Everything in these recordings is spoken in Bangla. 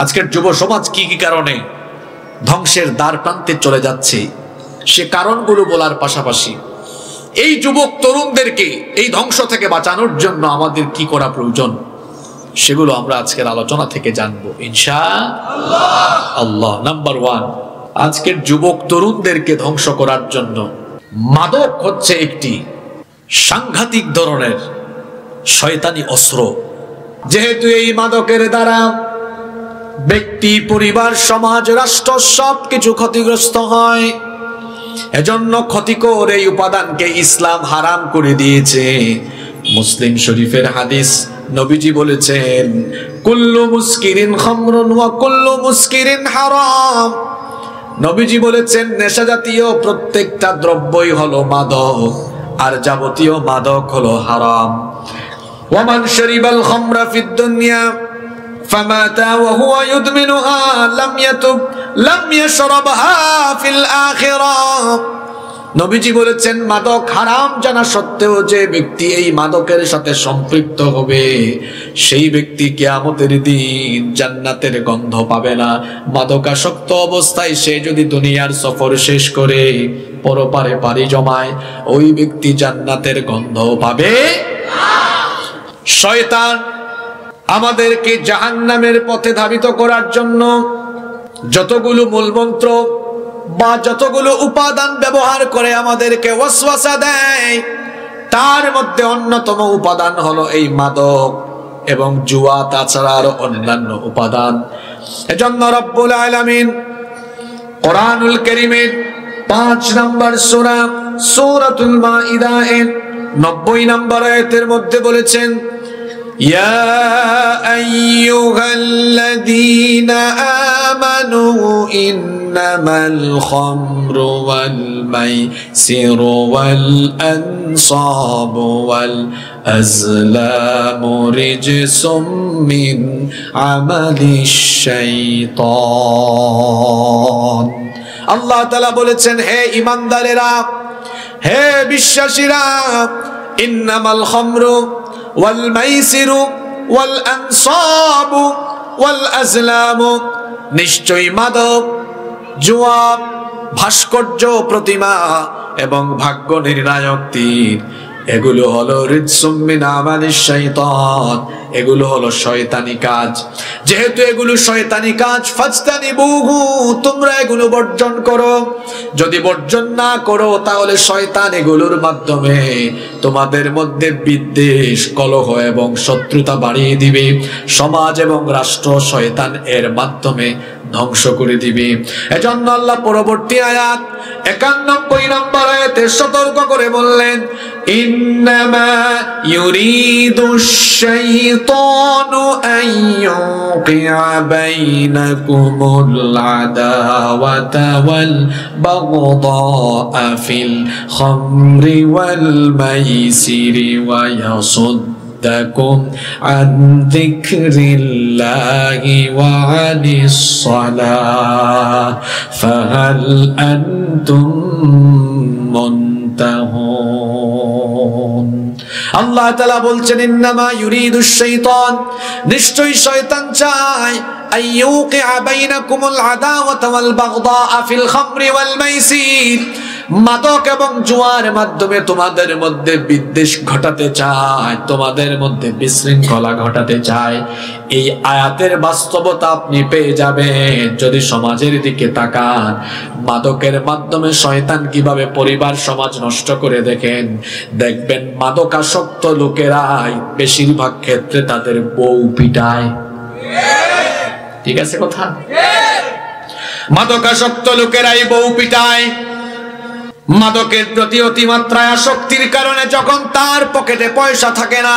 আজকের যুব সমাজ কি কি কারণে ধ্বংসের দ্বার প্রান্তে চলে যাচ্ছে? সে কারণগুলো বলার পাশাপাশি এই যুবক তরুণদেরকে এই ধ্বংস থেকে বাঁচানোর জন্য আমাদের কি করা প্রয়োজন? সেগুলো আমরা আজকের আলোচনা থেকে জানব, ইনশা আল্লাহ। নাম্বার ওয়ান, আজকের যুবক তরুণদেরকে ধ্বংস করার জন্য মাদক হচ্ছে একটি সাংঘাতিক ধরনের শয়তানি অস্ত্র। যেহেতু এই মাদকের দ্বারা ব্যক্তি, পরিবার, সমাজ, রাষ্ট্র সবকিছু ক্ষতিগ্রস্ত হয়। এজন্য ক্ষতিকর এই উপাদানকে ইসলাম হারাম করে দিয়েছে। মুসলিম শরীফের হাদিস নবীজি বলেছেন, কুল্লু মুস্কিরিন খামরুন ওয়া কুল্লু মুস্কিরিন হারাম। নবীজি বলেছেন, নেশা জাতীয় প্রত্যেকটা দ্রব্যই হলো মাদক, আর যাবতীয় মাদক হলো হারাম। ওয়ামান শরিবাল খামরা ফিদ দুনিয়া। فمات وهو يدمنها لم يتب لم يشربها في الآخرة নবীজি বলেছেন মাদক হারাম জানা সত্ত্বেও যে ব্যক্তি এই মাদকের সাথে সম্পৃক্ত হবে সেই ব্যক্তি কেয়ামতের দিন জান্নাতের গন্ধ পাবে না মাদকাসক্ত অবস্থায় সে যদি দুনিয়ার সফর শেষ করে পরপারে পাড়ি জমায় ওই ব্যক্তি জান্নাতের গন্ধ পাবে শয়তান আমাদেরকে জাহান্নামের পথে ধাবিত করার জন্য যতগুলো মূলমন্ত্র বা যতগুলো উপাদান ব্যবহার করে আমাদেরকে ওয়াসওয়াসা দেয়, তার মধ্যে অন্যতম উপাদান হলো এই মাদক এবং জুয়া, তাছাড়া আরও অন্যান্য উপাদান। এজন্য রব্বুল আলামিন কোরআনুল কারীমের পাঁচ নম্বর সূরা, সূরাতুল মাইদা এর 90 নম্বর আয়াতের মধ্যে বলেছেন يا أيها الذين آمنوا إنما الخمر والميسر والأنصاب والأزلام رجس من عمل الشيطان আল্লাহ তালা বলেছেন হে ইমানদারেরা হে বিশ্বাসীরা ইন্নামাল খমরু والميسر والأنصاب والأزلام নিশ্চয়ই মাদক জুয়া ভাস্কর্য প্রতিমা এবং ভাগ্য নির্ণায়ক তীর এগুলো হলো রিজসুম্মিন আমালিশ শাইতান এগুলো হলো শয়তানি কাজ। যেহেতু এগুলো শয়তানি কাজ ফাজতানি বহু তোমরা এগুলো বর্জন করো। যদি বর্জন না করো, তাহলে শয়তান এগুলোর মাধ্যমে তোমাদের মধ্যে বিদ্বেষ, কলহ এবং শত্রুতা বাড়িয়ে দিবে। সমাজ এবং রাষ্ট্র শয়তান এর মাধ্যমে ধ্বংস করে দিবে। এজন্য আল্লাহ পরবর্তী আয়াত, একানব্বই নম্বর আয়াতে সতর্ক করে বললেন, ইন্নামা ইউরিদু الشيطان أن يوقع بينكم العداوة والبغضاء في الخمر والميسر ويصد عن ذكر الله وعن الصلاة فهل أنتم منتهون؟ আল্লাহ তালা বলছেন, ইন্নামা ইউরিদুশ শাইতান। নিশ্চয়ই শয়তান চায় আইয়ুকিআ বাইনাকুমুল আদাওয়াতা ওয়াল বাগদাআ ফিল খামরি ওয়াল মাইসির। মাদক এবং জুয়ার মাধ্যমে তোমাদের মধ্যে বিদ্বেষ ঘটাতে চায় তোমাদের মধ্যে বিশৃঙ্খলা ঘটাতে চায়। এই আয়াতের বাস্তবতা আপনি পেয়ে যাবেন। যদি সমাজের দিকে তাকান মাদকের মাধ্যমে শয়তান কীভাবে পরিবার সমাজ নষ্ট করে দেখেন দেখবেন মাদকাসক্ত লোকেরাই বেশিরভাগ ক্ষেত্রে তাদের বউ পিটায়। ঠিক আছে কথা? মাদকাসক্ত লোকেরাই বউ পিটায়। মাদকের প্রতি অতিমাত্রায় আসক্তির কারণে যখন তার পকেটে পয়সা থাকে না,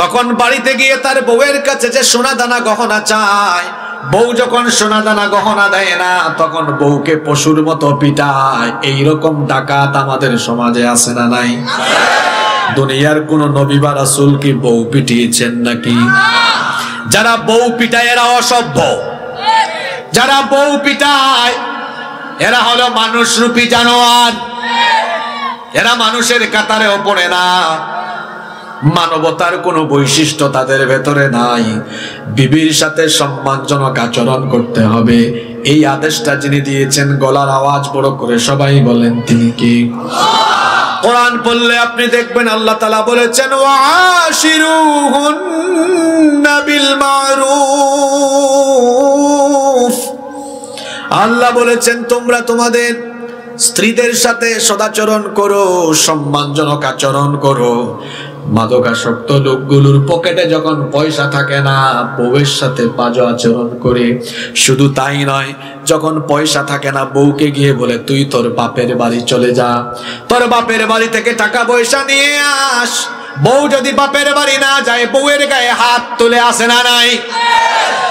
তখন বাড়িতে গিয়ে তার বউয়ের কাছে যে সোনা দানা গহনা চায়, বউ যখন সোনা দানা গহনা দেয় না, তখন বউকে পশুর মতো পিটায়। এইরকম ডাকাত আমাদের সমাজে আছে না নাই? দুনিয়ার কোন নবী বা রাসূল কি বউ পিটিয়েছেন নাকি? যারা বউ পিটায় এরা অসভ্য। যারা বউ পিটায় এরা হলো মানুষ রূপী জানোয়ার। এরা মানুষের কাতারে ওপরে না। মানবতার কোনো বৈশিষ্ট্য তাদের ভেতরে নাই। বিবির সাথে সম্মানজনক আচরণ করতে হবে। এই আদেশটা যিনি দিয়েছেন, গলার আওয়াজ বড় করে সবাই বলেন, তিনি কি? কোরআন পড়লে আপনি দেখবেন আল্লাহ তালা বলেছেন বিল মারুফ। আল্লাহ বলেছেন, তোমরা তোমাদের স্ত্রীদের সাথে সদাচরণ করো, সম্মানজনক আচরণ করো। মাদকাসক্ত লোকগুলোর পকেটে যখন পয়সা থাকে না, বউয়ের সাথে বাজো আচরণ করে। শুধু তাই নয়, যখন পয়সা থাকে না, বউকে গিয়ে বলে, তুই তোর বাপের বাড়ি চলে যা। তোর বাপের বাড়ি থেকে টাকা পয়সা নিয়ে আস। বউ যদি বাপের বাড়ি না যায়, বউয়ের গায়ে হাত তুলে আসে না নাই?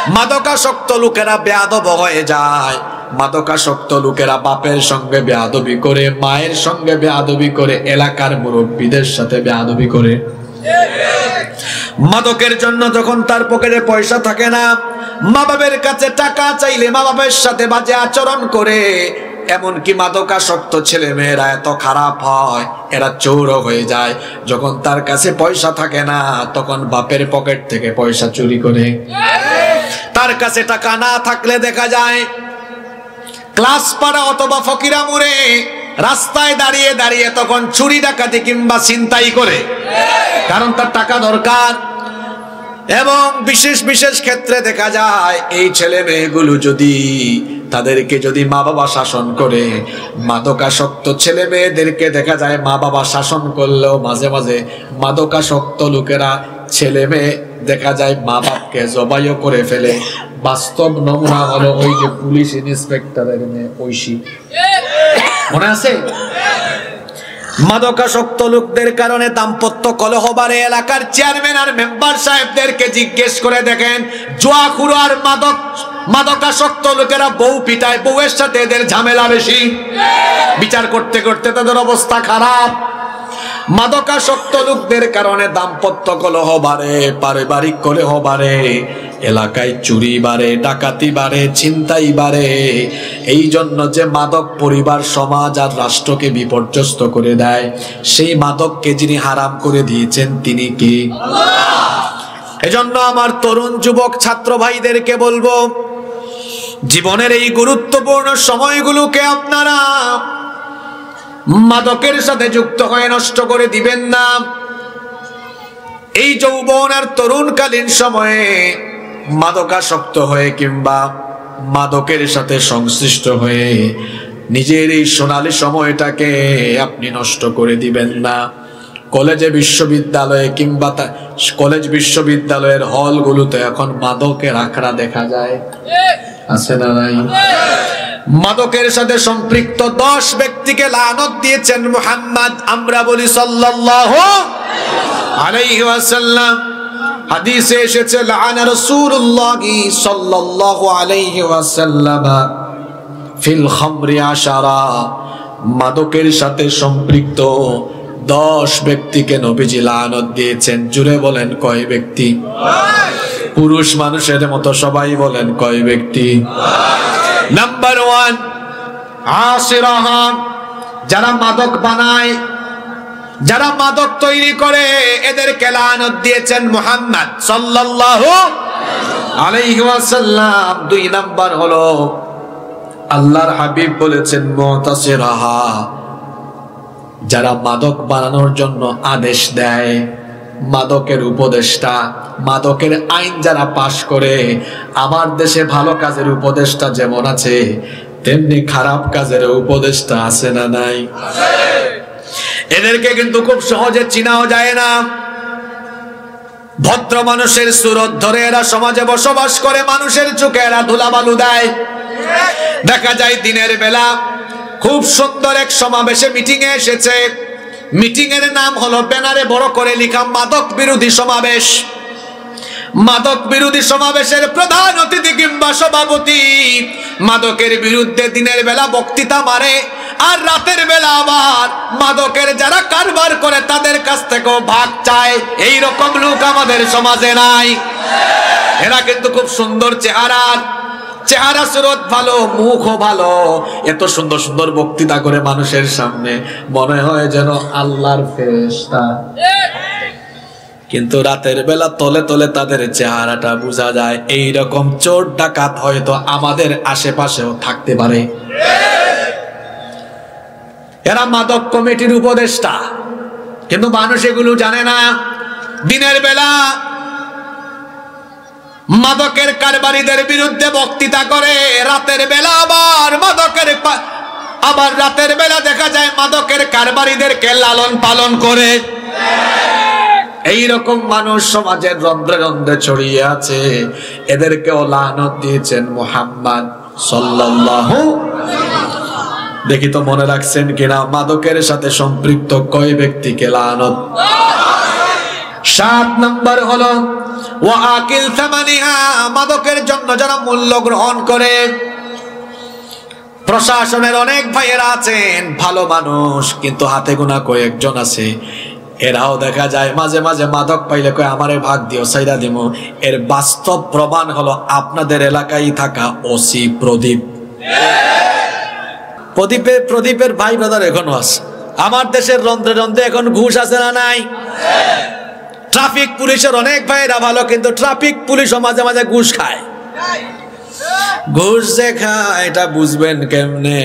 মাদকাসক্ত লোকেরা বেয়াদব হয়ে যায়। মাদকাসক্ত লোকেরা বাপের সঙ্গে বেয়াদবি করে, মায়ের সঙ্গে বেয়াদবি করে, এলাকার মুরব্বীদের সাথে বেয়াদবি করে। মাদকের জন্য যখন তার পকেটে পয়সা থাকে না মা বাবের কাছে টাকা চাইলে মা বাবের সাথে বাজে আচরণ করে। এমনকি মাদকাসক্ত ছেলে মেয়েরা এত খারাপ হয়, এরা চৌর হয়ে যায়। যখন তার কাছে পয়সা থাকে না, তখন বাপের পকেট থেকে পয়সা চুরি করে। তার কাছে টাকা না থাকলে দেখা যায়, ক্লাস পাড়া অথবা ফকিরা মুড়ে রাস্তায় দাঁড়িয়ে দাঁড়িয়ে তখন চুরি ডাকাতি কিংবা চিন্তাই করে। কারণ তার টাকা দরকার। এবং বিশেষ বিশেষ ক্ষেত্রে দেখা যায়, এই ছেলে মেয়েগুলো যদি তাদেরকে যদি মা বাবা শাসন করে, মাদকাসক্ত ছেলে মেয়েদেরকে দেখা যায় মা বাবা শাসন করলেও মাঝে মাঝে মাদকাসক্ত লোকেরা ছেলে মেয়ে দেখা যায় মা বাপকে জবাইও করে ফেলে। বাস্তব নমুনা হলো ওই যে পুলিশ ইন্সপেক্টরের মেয়ে ঐশী। মনে আছে? মাদকাসক্ত লোকদের কারণে দাম্পত্য কলহ বাড়ে এলাকার চেয়ারম্যান আর মেম্বার সাহেবদেরকে জিজ্ঞেস করে দেখেন জোয়াখুরো আর মাদক মাদকাসক্ত লোকেরা বউ পিটায় বউয়ের সাথে এদের ঝামেলা বেশি। বিচার করতে করতে তাদের অবস্থা খারাপ। মাদকাসক্ত লোকদের কারণে দাম্পত্য কলহ বাড়ে, পারিবারিক কলহ বাড়ে, এলাকায় চুরি বাড়ে, ডাকাতি বাড়ে, ছিনতাই বাড়ে। এই জন্য যে মাদক পরিবার সমাজ আর রাষ্ট্রকে বিপর্যস্ত করে দেয়, সেই মাদককে যিনি হারাম করে দিয়েছেন, তিনি কি? এজন্য আমার তরুণ যুবক ছাত্র ভাইদেরকে বলব, জীবনের এই গুরুত্বপূর্ণ সময়গুলোকে আপনারা মাদকের সাথে যুক্ত হয়ে নষ্ট করে দিবেন না। এই যৌবন আর তরুণকালীন সময়ে মাদকাসক্ত হয়ে কিংবা মাদকের সাথে সংশ্লিষ্ট হয়ে নিজের এই সোনালী সময়টাকে আপনি নষ্ট করে দিবেন না। কলেজে বিশ্ববিদ্যালয়ে কিংবা কলেজ বিশ্ববিদ্যালয়ের হলগুলোতে এখন মাদকের আখড়া দেখা যায়। আছে না নাই? মাদকের সাথে সম্পৃক্ত দশ ব্যক্তিকে লানত দিয়েছেন মুহাম্মদ, আমরা বলি সাল্লাল্লাহু আলাইহি ওয়াসাল্লাম। হাদিসে এসেছে, লাআনা রাসূলুল্লাহ সাল্লাল্লাহু আলাইহি ওয়াসাল্লাম ফিল খামরি আশারা। মাদকের সাথে সম্পৃক্ত দশ ব্যক্তিকে নবীজি লানত দিয়েছেন। জুড়ে বলেন, কয় ব্যক্তি? পুরুষ মানুষের মতো সবাই বলেন, কয় ব্যক্তি? নাম্বার ওয়ান আসিরাহা যারা মাদক বানায়, যারা মাদক তৈরি করে এদের কেলানত দিয়েছেন মুহাম্মদ সাল্লাল্লাহু আলাইহি দুই নাম্বার হলো, আল্লাহর হাবিব বলেছেন, মুতাসিরাহা, যারা মাদক বানানোর জন্য আদেশ দেয় মাদকের উপদেষ্টা, মাদকের আইন যারা পাশ করে, আমার দেশে ভালো কাজের উপদেষ্টা যেমন আছে, তেমনি খারাপ কাজের উপদেষ্টা আছে না নাই? এদেরকে কিন্তু খুব সহজে চিনাও যায় না। ভদ্র মানুষের সুরত ধরে এরা সমাজে বসবাস করে, মানুষের চোখে এরা ধুলাবালু দেয়। দেখা যায় দিনের বেলা খুব সুন্দর এক সমাবেশে মিটিং এ এসেছে। মিটিং এর নাম হলো ব্যানারে বড় করে লিখা মাদক বিরোধী সমাবেশ। মাদক বিরোধী সমাবেশের প্রধান অতিথি কিংবা সভাপতি। মাদকের বিরুদ্ধে দিনের বেলা বক্তৃতা মারে, আর রাতের বেলা আবার মাদকের যারা কারবার করে তাদের কাছ থেকেও ভাগ চায়। এই রকম লোক আমাদের সমাজে নাই। এরা কিন্তু খুব সুন্দর চেহারার। চেহারা সুরত ভালো, মুখও ভালো। এত সুন্দর সুন্দর বক্তৃতা করে মানুষের সামনে। মনে হয় যেন আল্লাহর ফেরেশতা। কিন্তু রাতের বেলা তলে তলে তাদের চেহারাটা বোঝা যায় এই রকম চোর ডাকাত হয়তো আমাদের আশেপাশেও থাকতে পারে। এরা মাদক কমিটির উপদেষ্টা। কিন্তু মানুষ এগুলো জানে না। দিনের বেলা মাদকের কারবারিদের বিরুদ্ধে বক্তৃতা করে। রাতের বেলা আবার মাদকের আবার রাতের বেলা দেখা যায় মাদকের কারবারিদেরকে লালন পালন করে। এই রকম মানুষ সমাজের রন্ধ্রে রন্ধ্রে ছড়িয়ে আছে। এদেরকেও লানত দিয়েছেন মোহাম্মদ সাল্লাল্লাহু দেখি তো মনে রাখছেন কিনা, মাদকের সাথে সম্পৃক্ত কয় ব্যক্তিকে লানত? সাত নম্বর হলো ও আকিল থামানিহা মাদকের জন্য যারা মূল্য গ্রহণ করে। প্রশাসনের অনেক ভাইয়েরা আছেন, ভালো মানুষ, কিন্তু হাতে গোনা কয়েকজন আছে। এরাও দেখা যায় মাঝে মাঝে মাদক পাইলে কয়, আমারে ভাগ দিও সাইরা দিব এর বাস্তব প্রমাণ হলো আপনাদের এলাকায় থাকা ওসি প্রদীপ। প্রদীপের প্রদীপের ভাই ব্রাদার এখনও আছে। আমার দেশের রন্ধ্রে রন্ধ্রে এখন ঘুষ আছে না নাই? ট্রাফিক পুলিশের অনেক ভাইরা ভালো, কিন্তু ট্রাফিক পুলিশও মাঝে মাঝে ঘুষ খায়। ঘুষ খায়, এটা বুঝবেন কেমনে?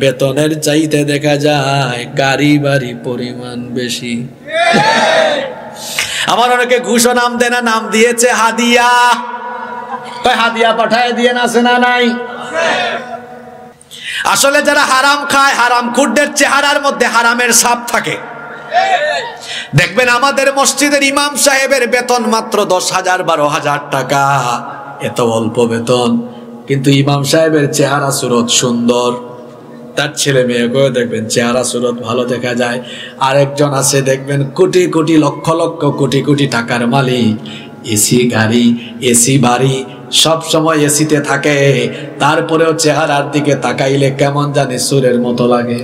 বেতনের চাইতে দেখা যায় গাড়ি বাড়ি পরিমাণ বেশি। আমার অনেকে ঘুষও নাম দেয় না, নাম দিয়েছে হাদিয়া। হাদিয়া পাঠায় দিয়ে না আছে না নাই? আসলে যারা হারাম খায়, হারাম খুড্ডের চেহারার মধ্যে হারামের সাপ থাকে। দেখবেন আমাদের মসজিদের ইমাম সাহেবের বেতন মাত্র দশ হাজার, বারো হাজার টাকা। এত অল্প বেতন। কিন্তু ইমাম সাহেবের চেহারা সুরত সুন্দর। তার ছেলে মেয়েকেও দেখবেন চেহারা সুরত ভালো দেখা যায়। আরেকজন আছে দেখবেন কোটি কোটি, লক্ষ লক্ষ কোটি কোটি টাকার মালিক। এসি গাড়ি, এসি বাড়ি, সব সময় এসিতে থাকে। তারপরেও চেহারার দিকে তাকাইলে কেমন জানি সুরের মতো লাগে।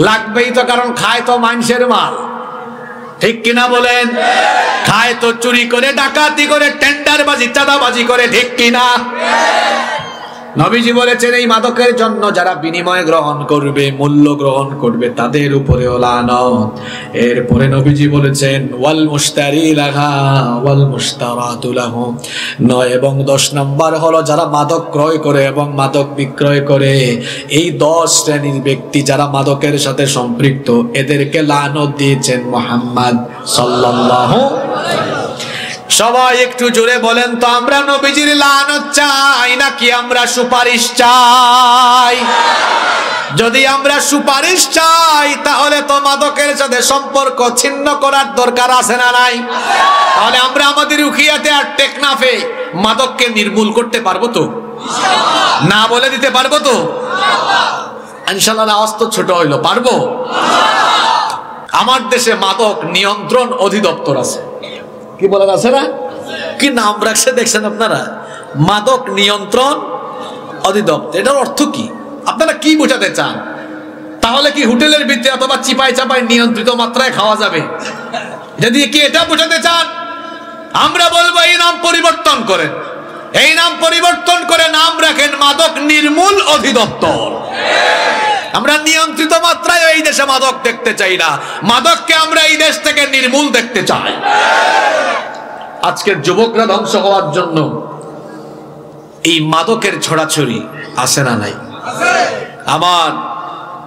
লাগবেই তো, কারণ খায় তো মানুষের মাল। ঠিক কিনা বলেন? খায় তো চুরি করে, ডাকাতি করে টেন্ডার বাজি চাঁদাবাজি করে, ঠিক কিনা? নবীজি বলেছেন, এই মাদকের জন্য যারা বিনিময় গ্রহণ করবে, মূল্য গ্রহণ করবে, তাদের উপরে লানত। এরপরে নবীজি বলেছেন, ওয়াল মুস্তারি লাহা, ওয়াল মুস্তারাতু লাহু। নয় এবং দশ নম্বর হলো, যারা মাদক ক্রয় করে এবং মাদক বিক্রয় করে, এই দশ শ্রেণির ব্যক্তি যারা মাদকের সাথে সম্পৃক্ত, এদেরকে লানত দিয়েছেন মোহাম্মদ সাল্লাল্লাহু সবাই একটু জোরে বলেন তো, আমরা নবীজির লানত চাই, নাকি আমরা সুপারিশ চাই? যদি আমরা সুপারিশ চাই, তাহলে তো মাদকের সাথে সম্পর্ক ছিন্ন করার দরকার আছে না নাই? তাহলে আমরা আমাদের উখিয়াতে আর টেকনাফে মাদককে নির্মূল করতে পারব তো? না বলে দিতে পারব তো? ইনশাল্লাহ আওয়াজ তো ছোট হইল, পারব? আমার দেশে মাদক নিয়ন্ত্রণ অধিদপ্তর আছে। কি বলার আছে না? কি নাম রাখছে দেখছেন আপনারা? মাদক নিয়ন্ত্রণ অধিদপ্তর। এটার অর্থ কি? আপনারা কি বোঝাতে চান? তাহলে কি হোটেলের ভিতরে অথবা চিপাই চাপাই নিয়ন্ত্রিত মাত্রায় খাওয়া যাবে? যদি কি এটা বোঝাতে চান, আমরা বলব এই নাম পরিবর্তন করেন। এই নাম পরিবর্তন করে নাম রাখেন মাদক নির্মূল অধিদপ্তর। আমরা নিয়ন্ত্রিত মাত্রায় এই দেশে মাদক দেখতে চাই না। মাদককে আমরা এই দেশ থেকে নির্মূল দেখতে চাই। আজকের যুবকরা ধ্বংস হওয়ার জন্য এই মাদকের ছড়াছড়ি আছে না নাই? আমার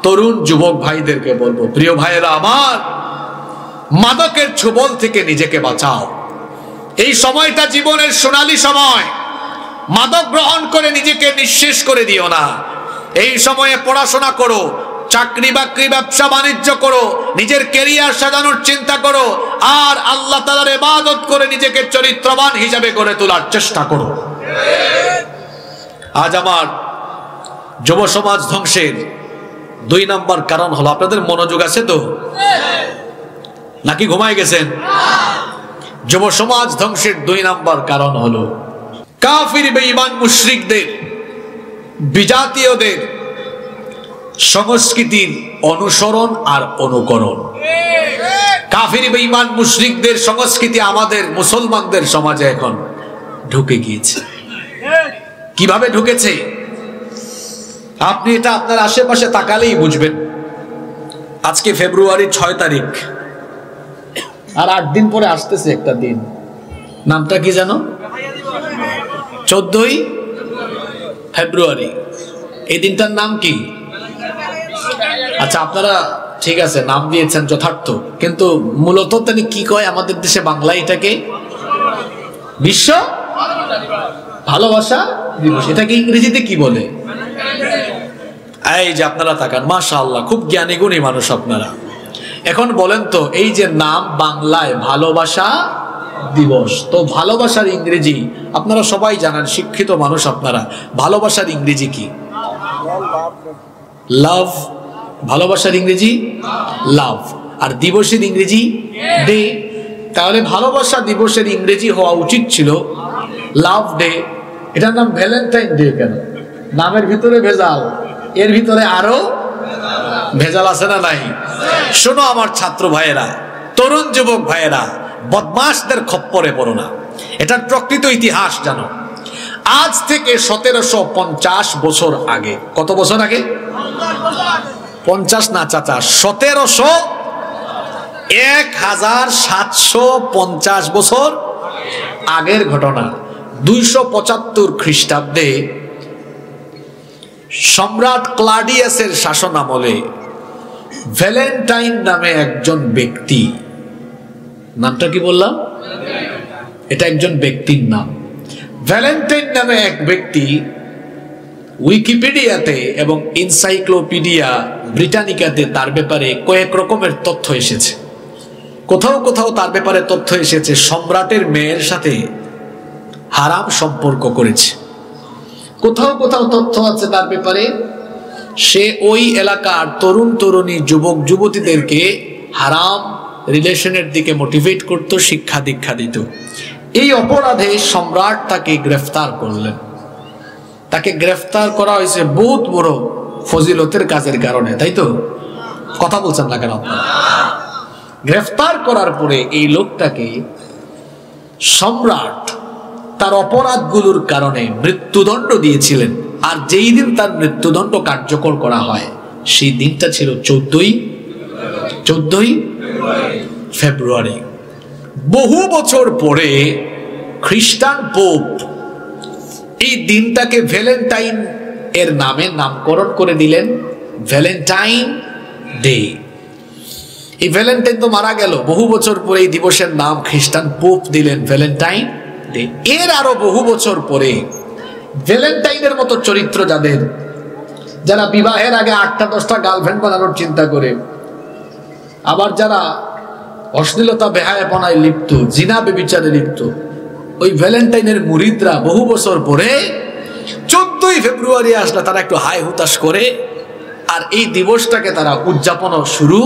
তরুণ যুবক ভাইদেরকে বলব, প্রিয় ভাইয়েরা আমার, মাদকের ছুবল থেকে নিজেকে বাঁচাও। এই সময়টা জীবনের সোনালী সময়। মাদক গ্রহণ করে নিজেকে নিঃশেষ করে দিও না। এই সময়ে পড়াশোনা করো, চাকরি বাকরি, ব্যবসা বাণিজ্য করো, নিজের কেরিয়ার সাজানোর চিন্তা করো, আর আল্লাহ তালার ইবাদত করে নিজেকে চরিত্রবান হিসাবে করে তোলার চেষ্টা করো। আজ আমার যুব সমাজ ধ্বংসের দুই নাম্বার কারণ হলো, আপনাদের মনোযোগ আছে তো? নাকি ঘুমায় গেছেন? যুব সমাজ ধ্বংসের দুই নাম্বার কারণ হলো, কাফির, বেঈমান, মুশরিকদের বিজাতীয়দের সংস্কৃতির অনুসরণ আর অনুকরণ। কাফির, বেঈমান, মুশরিকদের সংস্কৃতি আমাদের মুসলমানদের সমাজে এখন ঢুকে গিয়েছে। কীভাবে ঢুকেছে? আপনি এটা আপনার আশেপাশে তাকালেই বুঝবেন। আজকে ফেব্রুয়ারি ছয় তারিখ। আর আট দিন পরে আসতেছে একটা দিন। নামটা কি জানো চোদ্দই? ফেব্রুয়ারি। এই দিনটার নাম কি? আচ্ছা আপনারা ঠিক আছে, নাম দিয়েছেন যথার্থ। কিন্তু মূলত তিনি কি কয় আমাদের দেশে বাংলা এটাকে? বিশ্ব ভালোবাসা দিবস। এটাকে ইংরেজিতে কি বলে? এই যে আপনারা তাকান মাশা আল্লাহ খুব জ্ঞানী গুণী মানুষ আপনারা। এখন বলেন তো, এই যে নাম বাংলায় ভালোবাসা দিবস। তো ভালোবাসার ইংরেজি, আপনারা সবাই জানেন, শিক্ষিত মানুষ আপনারা। ভালোবাসার ইংরেজি কি? লাভ ভালোবাসার ইংরেজি লাভ আর দিবসের ইংরেজি ডে তাহলে ভালোবাসা দিবসের ইংরেজি হওয়া উচিত ছিল লাভ ডে এটার নাম ভ্যালেন্টাইন ডে কেন? নামের ভিতরে ভেজাল। এর ভিতরে আরও ভেজাল আছে না নাই? শোনো আমার ছাত্র ভাইয়েরা, তরুণ যুবক ভাইয়েরা বদমাসদের খপ্পরে পড়ো না। এটার প্রকৃত ইতিহাস জানো। আজ থেকে সতেরোশো পঞ্চাশ বছর আগে। কত বছর আগে? পঞ্চাশ না চাচা, সতেরোশো এক হাজার সাতশো পঞ্চাশ বছর আগের ঘটনা। দুইশো পঁচাত্তর খ্রিস্টাব্দে সম্রাট ক্লাডিয়াসের শাসন আমলে ভ্যালেন্টাইন নামে একজন ব্যক্তি নামটা কি বললাম? এটা একজন ব্যক্তির নাম। ভ্যালেন্টাইন নামে এক ব্যক্তি উইকিপিডিয়াতে এবং ইনসাইক্লোপিডিয়া ব্রিটানিকাতে তার ব্যাপারে কয়েক রকমের তথ্য এসেছে। কোথাও কোথাও তার ব্যাপারে তথ্য এসেছে, সম্রাটের মেয়ের সাথে হারাম সম্পর্ক করেছে। কোথাও কোথাও তথ্য আছে তার ব্যাপারে, সে ওই এলাকার তরুণ তরুণী যুবক যুবতীদেরকে হারাম রিলেশনের দিকে মোটিভেট করত, শিক্ষা দীক্ষা দিত। এই অপরাধে সম্রাট তাকে গ্রেফতার করলেন। তাকে গ্রেফতার করা হয়েছে বহুত বড় ফজিলতের কাজের কারণে, তাই তো? কথা বলছেন না কেন গ্রেফতার করার পরে এই লোকটাকে সম্রাট তার অপরাধগুলোর কারণে মৃত্যুদণ্ড দিয়েছিলেন। আর যেই দিন তার মৃত্যুদণ্ড কার্যকর করা হয়, সেই দিনটা ছিল চোদ্দই চোদ্দই ফেব্রুয়ারি। বহু বছর পরে খ্রিস্টান পোপ এই দিনটাকে ভ্যালেন্টাইন এর নামে নামকরণ করে দিলেন ভ্যালেন্টাইন ডে। এই ভ্যালেন্টাইন তো মারা গেল। বহু বছর পরে এই দিবসের নাম খ্রিস্টান পোপ দিলেন ভ্যালেন্টাইন ডে। এর আরও বহু বছর পরে ভ্যালেন্টাইনের মতো চরিত্র যাদের, যারা বিবাহের আগে আটটা দশটা গার্লফ্রেন্ড বানানোর চিন্তা করে আবার যারা অশ্লীলতা বেহায়াপনায় লিপ্ত, জিনা বেবিচারে লিপ্ত, ওই ভ্যালেন্টাইনের মুরিদরা বহু বছর পরে চোদ্দই ফেব্রুয়ারি আসলে তারা একটু হাই হুতাশ করে আর এই দিবসটাকে তারা উদযাপন শুরু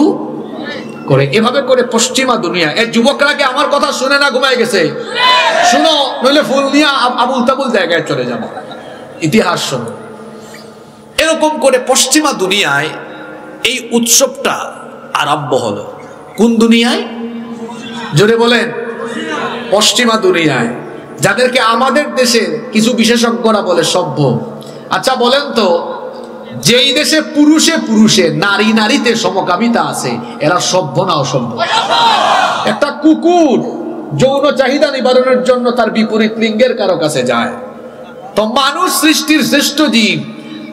করে। এভাবে করে পশ্চিমা দুনিয়া এই যুবকরা কি আমার কথা শুনে না ঘুমায় গেছে? শুনো, নইলে ফুল নিয়ে আবুল তাবুল জায়গায় চলে যাব। ইতিহাস শোনো। এরকম করে পশ্চিমা দুনিয়ায় এই উৎসবটা আরম্ভ হলো। কোন দুনিয়ায়? জোরে বলেন। পশ্চিমা দুনিয়ায়। যাদেরকে আমাদের দেশের কিছু বিশেষজ্ঞরা বলে সভ্য। আচ্ছা বলেন তো, যেই দেশে পুরুষে পুরুষে, নারী নারীতে সমকামিতা আছে, এরা সভ্য না অসভ্য? একটা কুকুর যৌন চাহিদা নিবারণের জন্য তার বিপরীত লিঙ্গের কারও কাছে যায়। তো মানুষ সৃষ্টির শ্রেষ্ঠ জীব।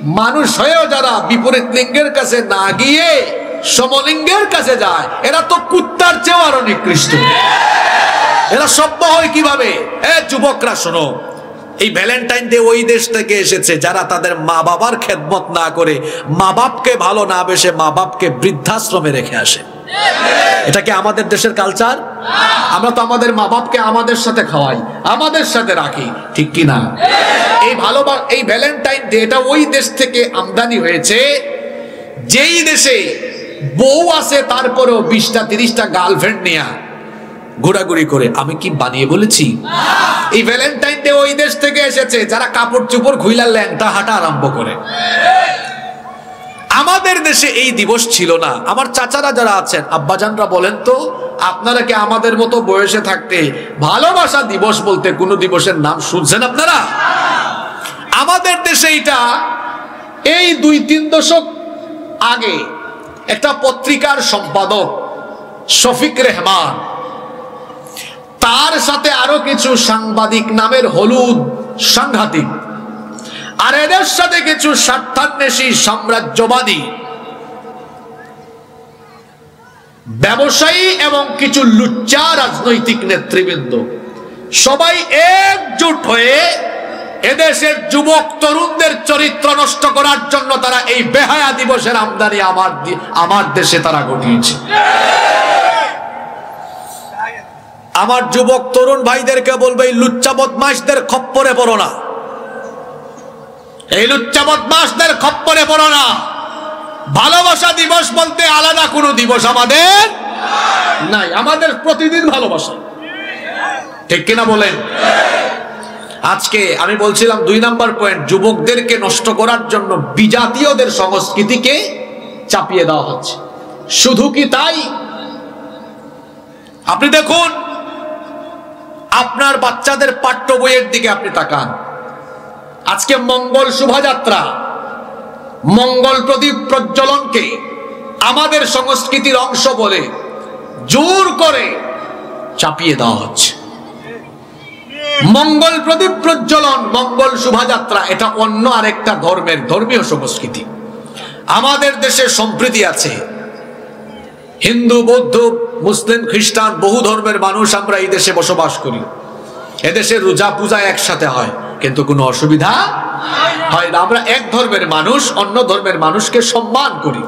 মানুষ হয়েও যারা বিপরীত লিঙ্গের কাছে না গিয়ে সমলিঙ্গের কাছে যায়, এরা তো কুত্তার চেয়েও আরও নিকৃষ্ট। এরা সভ্য হয় কীভাবে? এ যুবকরা, শোনো, এই ভ্যালেন্টাইন ডে ওই দেশ থেকে এসেছে যারা তাদের মা বাবার খেদমত না করে মা বাপকে ভালো না বেসে মা বাপকে বৃদ্ধাশ্রমে রেখে আসে। এটা কি আমাদের দেশের কালচার? আমরা তো আমাদের মা বাপকে আমাদের সাথে খাওয়াই, আমাদের সাথে রাখি, ঠিক কি না? এই ভালোবাস এই ভ্যালেন্টাইন ডে এটা ওই দেশ থেকে আমদানি হয়েছে, যেই দেশে বউ আছে তারপরেও বিশটা তিরিশটা গার্লফ্রেন্ড নেয়া। ঘোরাঘুরি করে আমি কি বানিয়ে বলেছি? এই ভ্যালেন্টাইন ডে ওই দেশ থেকে এসেছে যারা কাপড় চুপড় খুইলার ল্যাংটা হাঁটা আরম্ভ করে। আমাদের দেশে এই দিবস ছিল না। আমার চাচারা যারা আছেন আব্বাজানরা বলেন তো আপনারা কি আমাদের মতো বয়সে থাকতে ভালোবাসা দিবস বলতে কোনো দিবসের নাম শুনছেন আপনারা? আমাদের দেশে এটা এই দুই তিন দশক আগে একটা পত্রিকার সম্পাদক, শফিক রেহমান। তার সাথে আরও কিছু সাংবাদিক নামের হলুদ সাংঘাতিক। আর এদের সাথে কিছু স্বার্থান্বেষী সাম্রাজ্যবাদী। ব্যবসায়ী এবং কিছু লুচ্চা রাজনৈতিক নেতৃবৃন্দ। সবাই একজোট হয়ে এদেশের যুবক তরুণদের চরিত্র নষ্ট করার জন্য তারা এই বেহায়া দিবসের আমদানি আমার আমার দেশে তারা ঘটিয়েছে। আমার যুবক তরুণ ভাইদেরকে বলবে, এই লুচ্চা বদমাসদের খপ্পরে পড়ো না। এই লুচ্চা বদমাসদের খপ্পরে পড়ো না। ভালোবাসা দিবস বলতে আলাদা কোনো দিবস আমাদের নাই। আমাদের প্রতিদিন ভালোবাসা। ঠিক কিনা বলেন? আজকে আমি বলছিলাম দুই নাম্বার পয়েন্ট যুবকদেরকে নষ্ট করার জন্য বিজাতীয়দের সংস্কৃতিকে চাপিয়ে দেওয়া হচ্ছে। শুধু কি তাই? আপনি দেখুন, আপনার বাচ্চাদের পাঠ্য বইয়ের দিকে আপনি তাকান। আজকে মঙ্গল শোভাযাত্রা, মঙ্গল প্রদীপ প্রজ্বলনকে আমাদের সংস্কৃতির অংশ বলে জোর করে চাপিয়ে দেওয়া হচ্ছে। মঙ্গল প্রদীপ প্রজ্বলন, মঙ্গল শোভাযাত্রা, এটা অন্য আরেকটা ধর্মের ধর্মীয় সংস্কৃতি। আমাদের দেশে সম্প্রীতি আছে। হিন্দু, বৌদ্ধ, মুসলিম, খ্রিস্টান, বহু ধর্মের মানুষ আমরা এই দেশে বসবাস করি। এদেশে রোজা পূজা একসাথে হয়, কিন্তু কোনো অসুবিধা হয় না। আমরা এক ধর্মের মানুষ, অন্য ধর্মের মানুষকে সম্মান করি।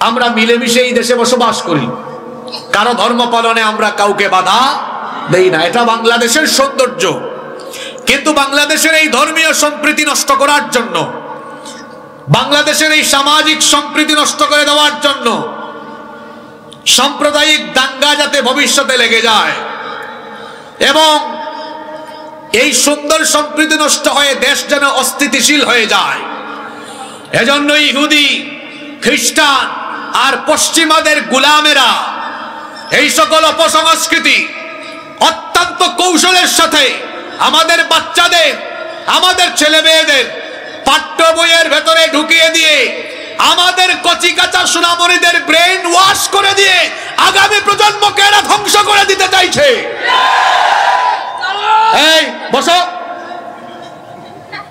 আমরা মিলেমিশে এই দেশে বসবাস করি। কারও ধর্ম পালনে আমরা কাউকে বাধা দেই না, এটা বাংলাদেশের সৌন্দর্য। কিন্তু বাংলাদেশের এই ধর্মীয় সম্প্রীতি নষ্ট করার জন্য, বাংলাদেশের এই সামাজিক সম্প্রীতি নষ্ট করে দেওয়ার জন্য, সাম্প্রদায়িক দাঙ্গা যাতে ভবিষ্যতে লেগে যায়, এবং এই সুন্দর সম্প্রীতি নষ্ট হয়ে দেশ যেন অস্থিতিশীল হয়ে যায়, এজন্য ইহুদি, খ্রিস্টান আর পশ্চিমাদের গুলামেরা, এই সকল অপসংস্কৃতি অত্যন্ত কৌশলের সাথে আমাদের বাচ্চাদের, আমাদের ছেলে মেয়েদের পাঠ্য বইয়ের ভেতরে ঢুকিয়ে দিয়ে, আমাদের কচি কাঁচা সোনামণিদের ব্রেন ওয়াশ করে দিয়ে আগামী প্রজন্মকে এরা ধ্বংস করে দিতে চাইছে। এই, বসো।